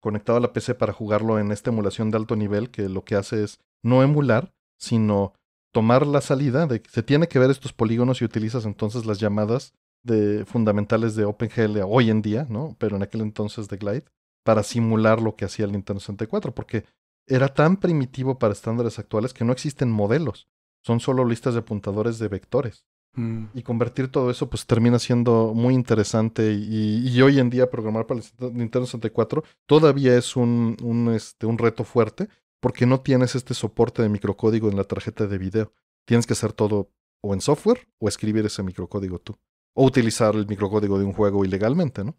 Conectado a la PC para jugarlo en esta emulación de alto nivel que lo que hace es no emular, sino tomar la salida de que se tiene que ver estos polígonos y utilizas entonces las llamadas de fundamentales de OpenGL hoy en día, ¿no? Pero en aquel entonces de Glide, para simular lo que hacía el Nintendo 64, porque era tan primitivo para estándares actuales que no existen modelos, son solo listas de apuntadores de vectores. Mm. Y convertir todo eso pues termina siendo muy interesante y, y hoy en día programar para el Nintendo 64 todavía es un, un, este, un reto fuerte porque no tienes este soporte de microcódigo en la tarjeta de video. Tienes que hacer todo o en software o escribir ese microcódigo tú. O utilizar el microcódigo de un juego ilegalmente, ¿no?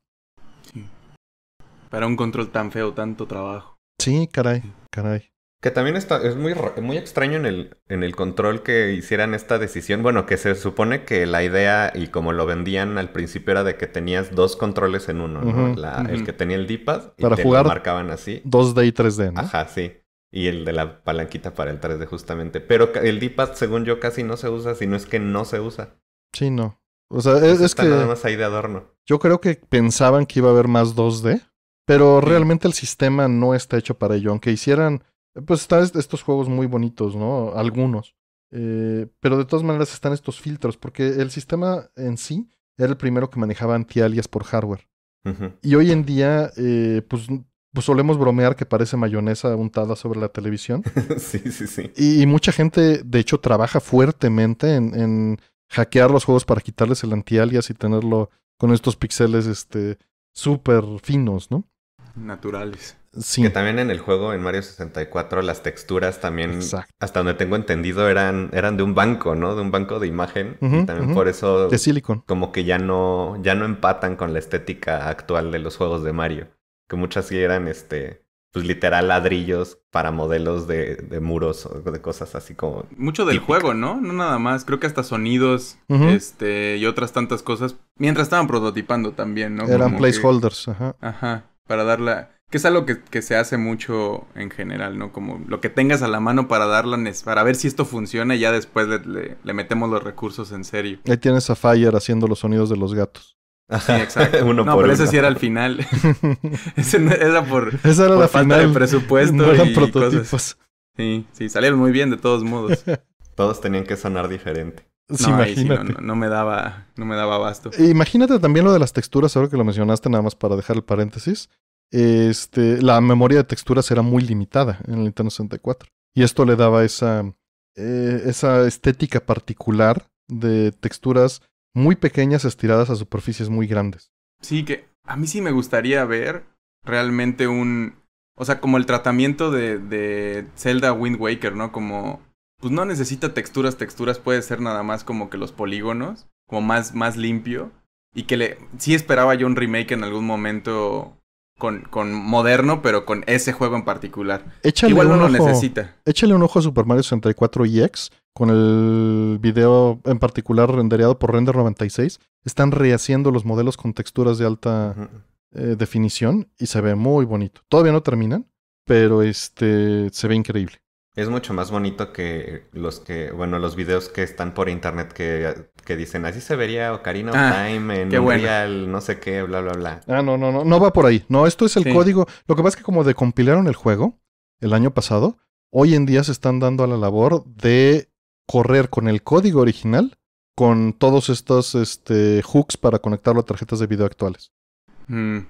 Sí. Para un control tan feo, tanto trabajo. Sí, caray, caray. Que también está, es muy, muy extraño en el, en el control que hicieran esta decisión. Bueno, que se supone que la idea y como lo vendían al principio era de que tenías dos controles en uno, ¿no? La- El que tenía el D-pad y Para te jugar- lo marcaban así. 2D y 3D, ¿no? Ajá, sí. Y el de la palanquita para el 3D justamente. Pero el D-pad, según yo, casi no se usa, si no es que no se usa. Sí, no. O sea, es, es está que nada más ahí de adorno. yo creo que pensaban que iba a haber más 2D, pero realmente el sistema no está hecho para ello. Aunque hicieran, pues están est- estos juegos muy bonitos, ¿no? Algunos. Eh, pero de todas maneras están estos filtros, porque el sistema en sí era el primero que manejaba anti-alias por hardware. Y hoy en día, eh, pues, pues solemos bromear que parece mayonesa untada sobre la televisión. sí, sí, sí. Y, y mucha gente, de hecho, trabaja fuertemente en, en hackear los juegos para quitarles el anti-alias y tenerlo con estos píxeles este, súper finos, ¿no? Naturales. Sí, Que también en el juego, en Mario 64, las texturas también, exacto. hasta donde tengo entendido, eran, eran de un banco, ¿no? De un banco de imagen. Y también por eso De silicon. como que ya no, ya no empatan con la estética actual de los juegos de Mario. Que muchas eran, este, pues literal ladrillos para modelos de, de muros o de cosas así como... Mucho del Típica. juego, ¿no? No nada más. Creo que hasta sonidos, este, y otras tantas cosas. Mientras estaban prototipando también, ¿no? Eran Como que- placeholders, ajá. Ajá. Para darla. Que es algo que, que se hace mucho en general, ¿no? Como lo que tengas a la mano para darla, para ver si esto funciona y ya después le, le- le metemos los recursos en serio. Ahí tienes a Fire haciendo los sonidos de los gatos. Sí, exacto. Uno no, por pero uno. ese sí era al final. ese no- era por, Esa era por la falta final. de presupuesto no eran y cosas. prototipos. Sí, sí, salieron muy bien de todos modos. Todos tenían que sonar diferente. Sí, no, sí, no, imagínate. no, no me daba, no me daba abasto. Imagínate también lo de las texturas, ahora que lo mencionaste, nada más para dejar el paréntesis. Este, la memoria de texturas era muy limitada en el Nintendo 64. Y esto le daba esa, eh, esa estética particular de texturas muy pequeñas estiradas a superficies muy grandes. Sí, que a mí sí me gustaría ver realmente un... O sea, como el tratamiento de, de Zelda Wind Waker, ¿no? Como... Pues no necesita texturas, texturas puede ser nada más como que los polígonos, como más, más limpio. Y que le... Sí esperaba yo un remake en algún momento con, con moderno, pero con ese juego en particular. Échale Igual no un lo ojo, necesita. échale un ojo a Super Mario 64 EX con el video en particular rendereado por Render 96. Están rehaciendo los modelos con texturas de alta eh, definición y se ve muy bonito. Todavía no terminan, pero este se ve increíble. Es mucho más bonito que los que, bueno, los videos que están por internet que, que dicen así se vería Ocarina of Ah, Time en qué bueno. Unreal, no sé qué, bla, bla, bla. Ah, no, no, no, no va por ahí. No, esto es el Sí. código. Lo que pasa es que como decompilaron el juego el año pasado, hoy en día se están dando a la labor de correr con el código original con todos estos este, hooks para conectarlo a tarjetas de video actuales. Mm.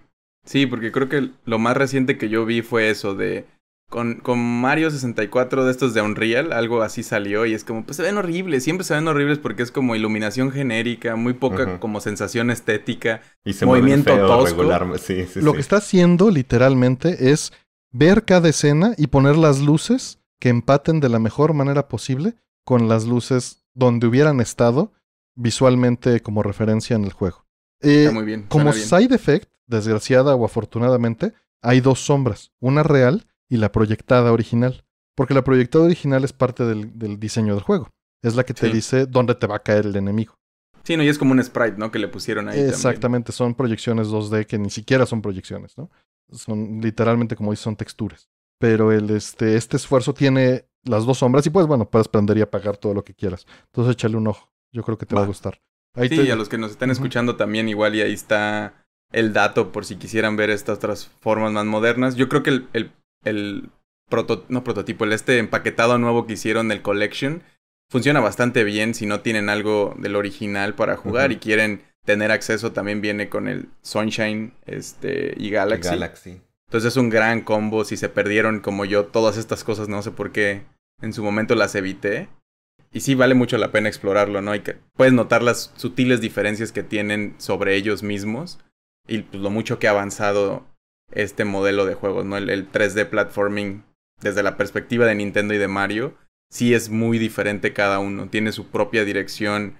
Sí, porque creo que lo más reciente que yo vi fue eso de... Con, con Mario 64 de estos de Unreal, algo así salió y es como, pues se ven horribles, siempre se ven horribles porque es como iluminación genérica, muy poca como sensación estética. Y se Movimiento feo tosco. regular. Sí, sí, Lo sí. que está haciendo literalmente es ver cada escena y poner las luces que empaten de la mejor manera posible con las luces donde hubieran estado visualmente como referencia en el juego. Eh, Está muy bien. como bien. side effect, desgraciada o afortunadamente, hay dos sombras, una real y la proyectada original. Porque la proyectada original es parte del, del diseño del juego. Es la que te Sí. dice dónde te va a caer el enemigo. Sí, no, y es como un sprite, ¿no? Que le pusieron ahí también. Exactamente, son proyecciones 2D que ni siquiera son proyecciones, ¿no? Son literalmente, como dices, son texturas. Pero el, este, este esfuerzo tiene las dos sombras y pues bueno, puedes prender y apagar todo lo que quieras. Entonces échale un ojo. Yo creo que te va, a gustar. Ahí sí, y a los que nos están escuchando también igual y ahí está el dato por si quisieran ver estas otras formas más modernas. Yo creo que el, el, el no prototipo, el este empaquetado nuevo que hicieron del Collection funciona bastante bien si no tienen algo del original para jugar y quieren tener acceso también viene con el Sunshine este, y Galaxy. Galaxy. Entonces es un gran combo. Si se perdieron como yo todas estas cosas, no sé por qué en su momento las evité. Y sí vale mucho la pena explorarlo, ¿no? Y que puedes notar las sutiles diferencias que tienen sobre ellos mismos y pues, lo mucho que ha avanzado este modelo de juegos, ¿no? El, el 3D platforming desde la perspectiva de Nintendo y de Mario, sí es muy diferente cada uno. Tiene su propia dirección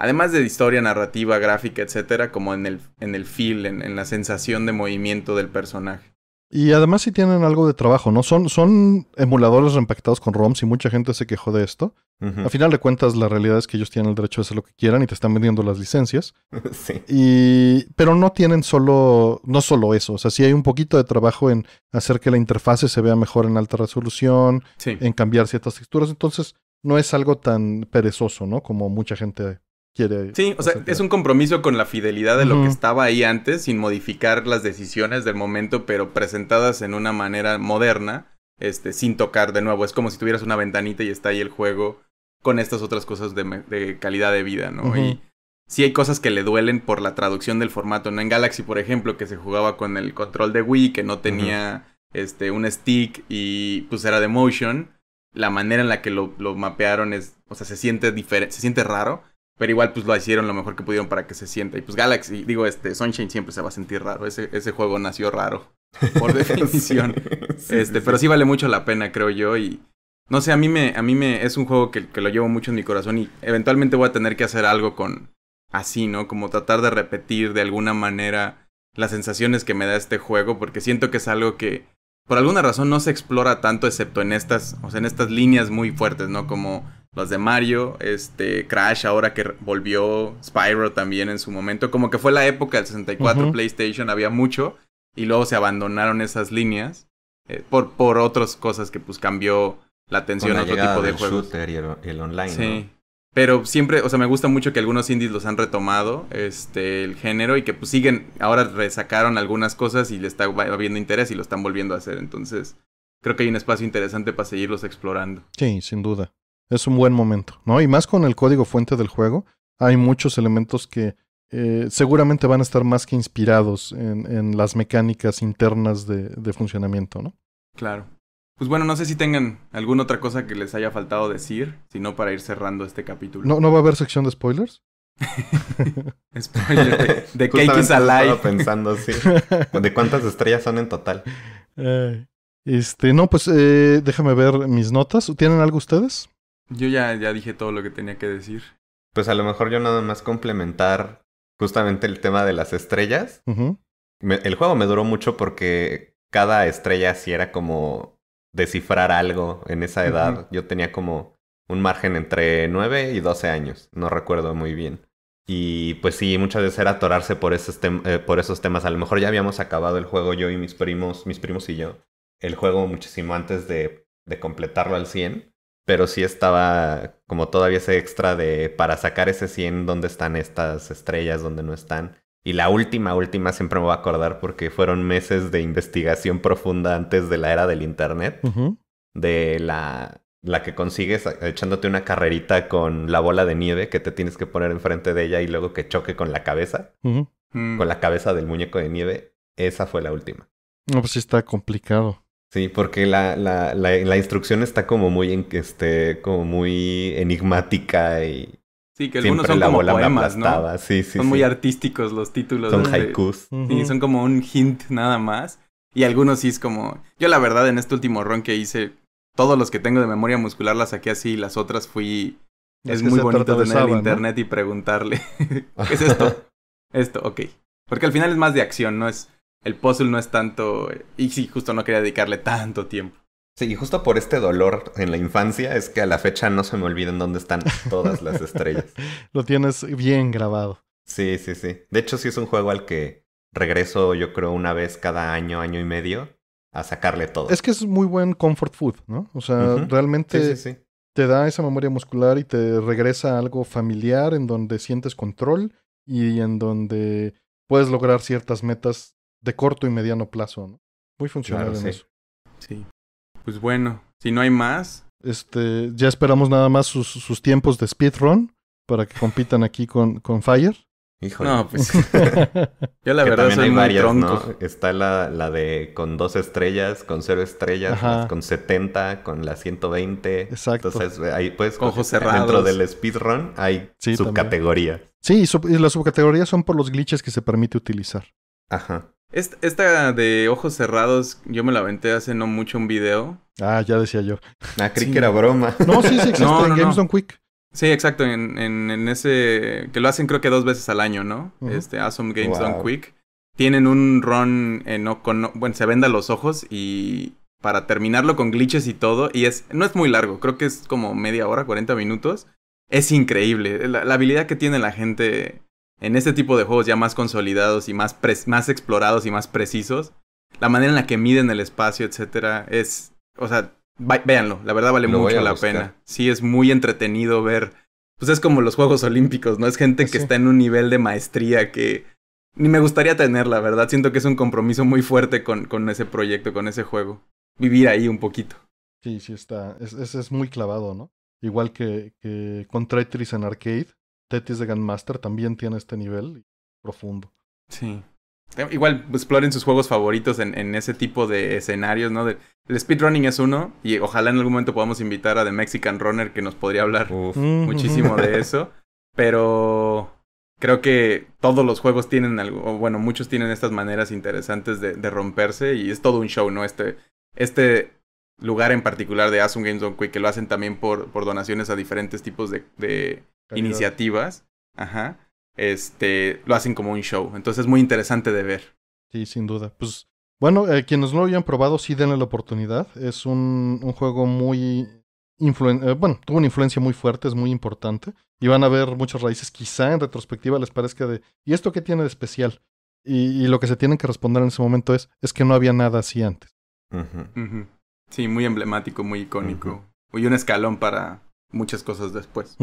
además de historia, narrativa, gráfica, etcétera, como en el, en el feel, en, la sensación de movimiento del personaje. Y además sí tienen algo de trabajo, ¿no? Son, son emuladores reempaquetados con ROMs y mucha gente se quejó de esto. A final de cuentas, la realidad es que ellos tienen el derecho de hacer lo que quieran y te están vendiendo las licencias. sí. Y, pero no tienen solo, no solo eso. O sea, sí hay un poquito de trabajo en hacer que la interfase se vea mejor en alta resolución, en cambiar ciertas texturas. Entonces, no es algo tan perezoso, ¿no? Como mucha gente Sí, o sea, es un compromiso con la fidelidad de lo que estaba ahí antes, sin modificar las decisiones del momento, pero presentadas en una manera moderna, este, sin tocar de nuevo. Es como si tuvieras una ventanita y está ahí el juego con estas otras cosas de, calidad de vida, ¿no? Y sí hay cosas que le duelen por la traducción del formato, ¿no? En Galaxy, por ejemplo, que se jugaba con el control de Wii, que no tenía este, un stick y pues era de motion. La manera en la que lo, lo mapearon es, o sea, se siente diferente, se siente raro. Pero igual pues lo hicieron lo mejor que pudieron para que se sienta. Y pues Galaxy, digo, este, Sunshine siempre se va a sentir raro. Ese, ese juego nació raro. Por definición. este, pero sí vale mucho la pena, creo yo. Y no sé, a mí me, a mí me, es un juego que, que lo llevo mucho en mi corazón. Y eventualmente voy a tener que hacer algo con así, ¿no? Como tratar de repetir de alguna manera las sensaciones que me da este juego. Porque siento que es algo que por alguna razón no se explora tanto, excepto en estas, o sea, en estas líneas muy fuertes, ¿no? Como los de Mario, este Crash ahora que volvió, Spyro también en su momento, como que fue la época del 64 PlayStation, había mucho y luego se abandonaron esas líneas eh, por por otras cosas que pues cambió la atención a otro tipo de juegos. y el, online. Sí. Pero siempre, o sea, me gusta mucho que algunos indies los han retomado, este, el género, y que pues siguen, ahora resacaron algunas cosas y le está habiendo interés y lo están volviendo a hacer. Entonces, creo que hay un espacio interesante para seguirlos explorando. Sí, sin duda es un buen momento, ¿no? Y más con el código fuente del juego, hay muchos elementos que eh, seguramente van a estar más que inspirados en, en las mecánicas internas de, de, funcionamiento, ¿no? Claro. Pues bueno, no sé si tengan alguna otra cosa que les haya faltado decir, sino para ir cerrando este capítulo. ¿No, ¿no va a haber sección de spoilers? Spoiler de, de Cake is Alive. pensando, sí. ¿De cuántas estrellas son en total? este, no, pues eh, déjame ver mis notas. ¿Tienen algo ustedes? Yo ya, ya dije todo lo que tenía que decir. Pues a lo mejor yo nada más complementar justamente el tema de las estrellas. el juego me duró mucho porque cada estrella sí era como descifrar algo en esa edad. Yo tenía como un margen entre 9 y 12 años, no recuerdo muy bien. Y pues sí, muchas veces era atorarse por esos, eh, por esos temas. A lo mejor ya habíamos acabado el juego yo y mis primos, mis primos y yo. El juego muchísimo antes de, de completarlo al 100 pero sí estaba como todavía ese extra de para sacar ese 100 donde están estas estrellas, donde no están. Y la última, última siempre me voy a acordar porque fueron meses de investigación profunda antes de la era del Internet. De la, la que consigues echándote una carrerita con la bola de nieve que te tienes que poner enfrente de ella y luego que choque con la cabeza. Mm. Con la cabeza del muñeco de nieve. Esa fue la última. No, pues sí está complicado. Sí, porque la, la, la, instrucción está como muy, este, como muy enigmática y... Sí, que algunos son como poemas, ¿no? Sí, sí, son muy artísticos los títulos. Son haikus. Sí, son como un hint nada más. Y algunos sí es como... Yo la verdad en este último run que hice, todos los que tengo de memoria muscular las saqué así y las otras fui... Es, muy bonito tener el internet y preguntarle, ¿qué es esto? esto, ok. Porque al final es más de acción, no es el puzzle no es tanto... Y sí, justo no quería dedicarle tanto tiempo. Sí, y justo por este dolor en la infancia es que a la fecha no se me olviden dónde están todas las estrellas. Lo tienes bien grabado. Sí, sí, sí. De hecho, sí es un juego al que regreso yo creo una vez cada año, año y medio. a sacarle todo. Es que es muy buen comfort food, ¿no? O sea, realmente Sí, sí, sí. te da esa memoria muscular y te regresa a algo familiar en donde sientes control y en donde puedes lograr ciertas metas de corto y mediano plazo, ¿no? Muy funcional Claro, en sí. eso. Sí. Pues bueno, si no hay más, Este, ya esperamos nada más sus, sus tiempos de speedrun para que compitan aquí con, con Fire. Híjole. no, pues yo la que verdad soy hay muy varias, tronco. ¿no? Está la, la de con dos estrellas, con cero estrellas, las con 70, con las 120. Exacto. Entonces, ahí puedes dentro del speedrun hay Sí, subcategorías. Sí, y, sub- y las subcategorías son por los glitches que se permite utilizar. Ajá. Esta, de ojos cerrados, yo me la aventé hace no mucho un video. Ah, ya decía yo. Ah, creí Sí. que era broma. No, sí, sí existe No, en Games no. Done Quick. Sí, exacto, en, en, en ese... que lo hacen creo que dos veces al año, ¿no? Este, Awesome Games Wow. Done Quick. Tienen un run en, no- con... no- bueno, se venda los ojos y para terminarlo con glitches y todo. Y es no es muy largo, creo que es como media hora, 40 minutos. Es increíble. La, la habilidad que tiene la gente en este tipo de juegos ya más consolidados y más, más explorados y más precisos. La manera en la que miden el espacio, etcétera, es... O sea, véanlo, la verdad vale Lo mucho la buscar. pena. Sí, es muy entretenido ver... Pues es como los Juegos Olímpicos, ¿no? Es gente Pues que está en un nivel de maestría que ni me gustaría tener, la verdad. Siento que es un compromiso muy fuerte con, con ese proyecto, con ese juego. Vivir ahí un poquito. Sí, sí está. Es, es, es muy clavado, ¿no? Igual que, que con Tetris en arcade, Tetris de Grandmaster también tiene este nivel profundo. Sí. Igual exploren sus juegos favoritos en, en ese tipo de escenarios, ¿no? De- el speedrunning es uno y ojalá en algún momento podamos invitar a The Mexican Runner que nos podría hablar Uf. Muchísimo de eso. Pero creo que todos los juegos tienen algo, o bueno, muchos tienen estas maneras interesantes de, de romperse y es todo un show, ¿no? Este, este lugar en particular de Awesome Games on Quick, que lo hacen también por, por donaciones a diferentes tipos de, de Calidad. iniciativas, ajá, este, lo hacen como un show. Entonces es muy interesante de ver. Sí, sin duda. Pues bueno, eh, quienes no lo hayan probado, sí denle la oportunidad. Es un, un juego muy... influen- eh, bueno, tuvo una influencia muy fuerte, es muy importante. Y van a ver muchas raíces. Quizá en retrospectiva les parezca de... ¿Y esto qué tiene de especial? Y, y lo que se tienen que responder en ese momento es, es que no había nada así antes. Sí, muy emblemático, muy icónico. Y un escalón para muchas cosas después.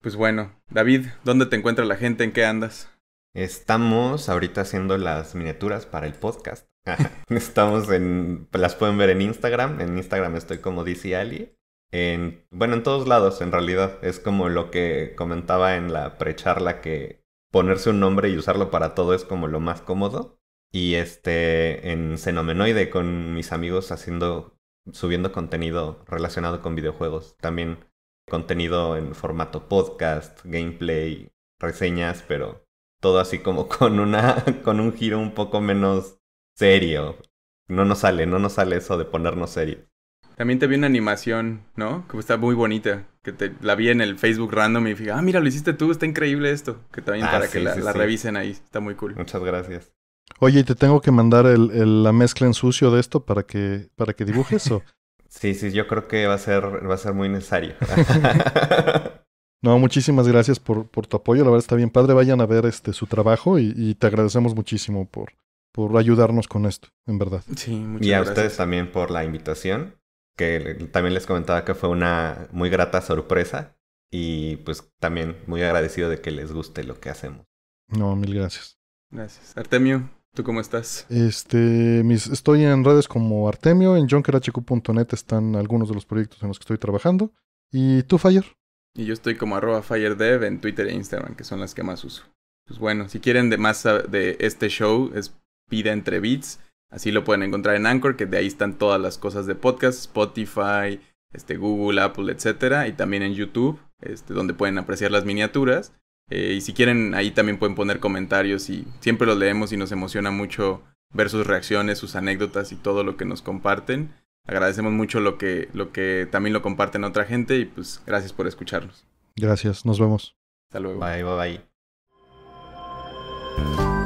Pues bueno, David, ¿dónde te encuentra la gente? ¿En qué andas? Estamos ahorita haciendo las miniaturas para el podcast. Estamos en. Las pueden ver en Instagram. En Instagram estoy como DC Ali. En, bueno, en todos lados, en realidad. Es como lo que comentaba en la precharla que ponerse un nombre y usarlo para todo es como lo más cómodo. Y este, en Xenomenoide con mis amigos haciendo, subiendo contenido relacionado con videojuegos. También contenido en formato podcast, gameplay, reseñas, pero todo así como con una, con un giro un poco menos serio. No nos sale, no nos sale eso de ponernos serio. También te vi una animación, ¿no? Que está muy bonita. Que te la vi en el Facebook random y dije, ah, mira, lo hiciste tú, está increíble esto. Que también Ah, para sí, que la, sí, la sí. revisen ahí, está muy cool. Muchas gracias. Oye, ¿y te tengo que mandar el, el- la mezcla en sucio de esto para que, para que dibujes o...? Sí, sí, yo creo que va a ser, va a ser muy necesario. No, muchísimas gracias por, por tu apoyo. La verdad está bien padre. Vayan a ver este su trabajo y, y te agradecemos muchísimo por, por ayudarnos con esto, en verdad. Sí, muchas y a gracias. ustedes también por la invitación, que también les comentaba que fue una muy grata sorpresa y pues también muy agradecido de que les guste lo que hacemos. No, mil gracias. Gracias. Artemio, ¿tú cómo estás? Este, mis, estoy en redes como Artemio, en jonkerhq.net están algunos de los proyectos en los que estoy trabajando. ¿Y tú, Fire? Y yo estoy como arroba FireDev en Twitter e Instagram, que son las que más uso. Pues bueno, si quieren de más de este show, es Vida entre Beats. Así lo pueden encontrar en Anchor, que de ahí están todas las cosas de podcast, Spotify, este, Google, Apple, etcétera, y también en YouTube, este, donde pueden apreciar las miniaturas. Eh, y si quieren, ahí también pueden poner comentarios y siempre los leemos y nos emociona mucho ver sus reacciones, sus anécdotas y todo lo que nos comparten. Agradecemos mucho lo que, lo que también lo comparten a otra gente y pues gracias por escucharnos. Gracias, nos vemos. Hasta luego. Bye, bye, bye.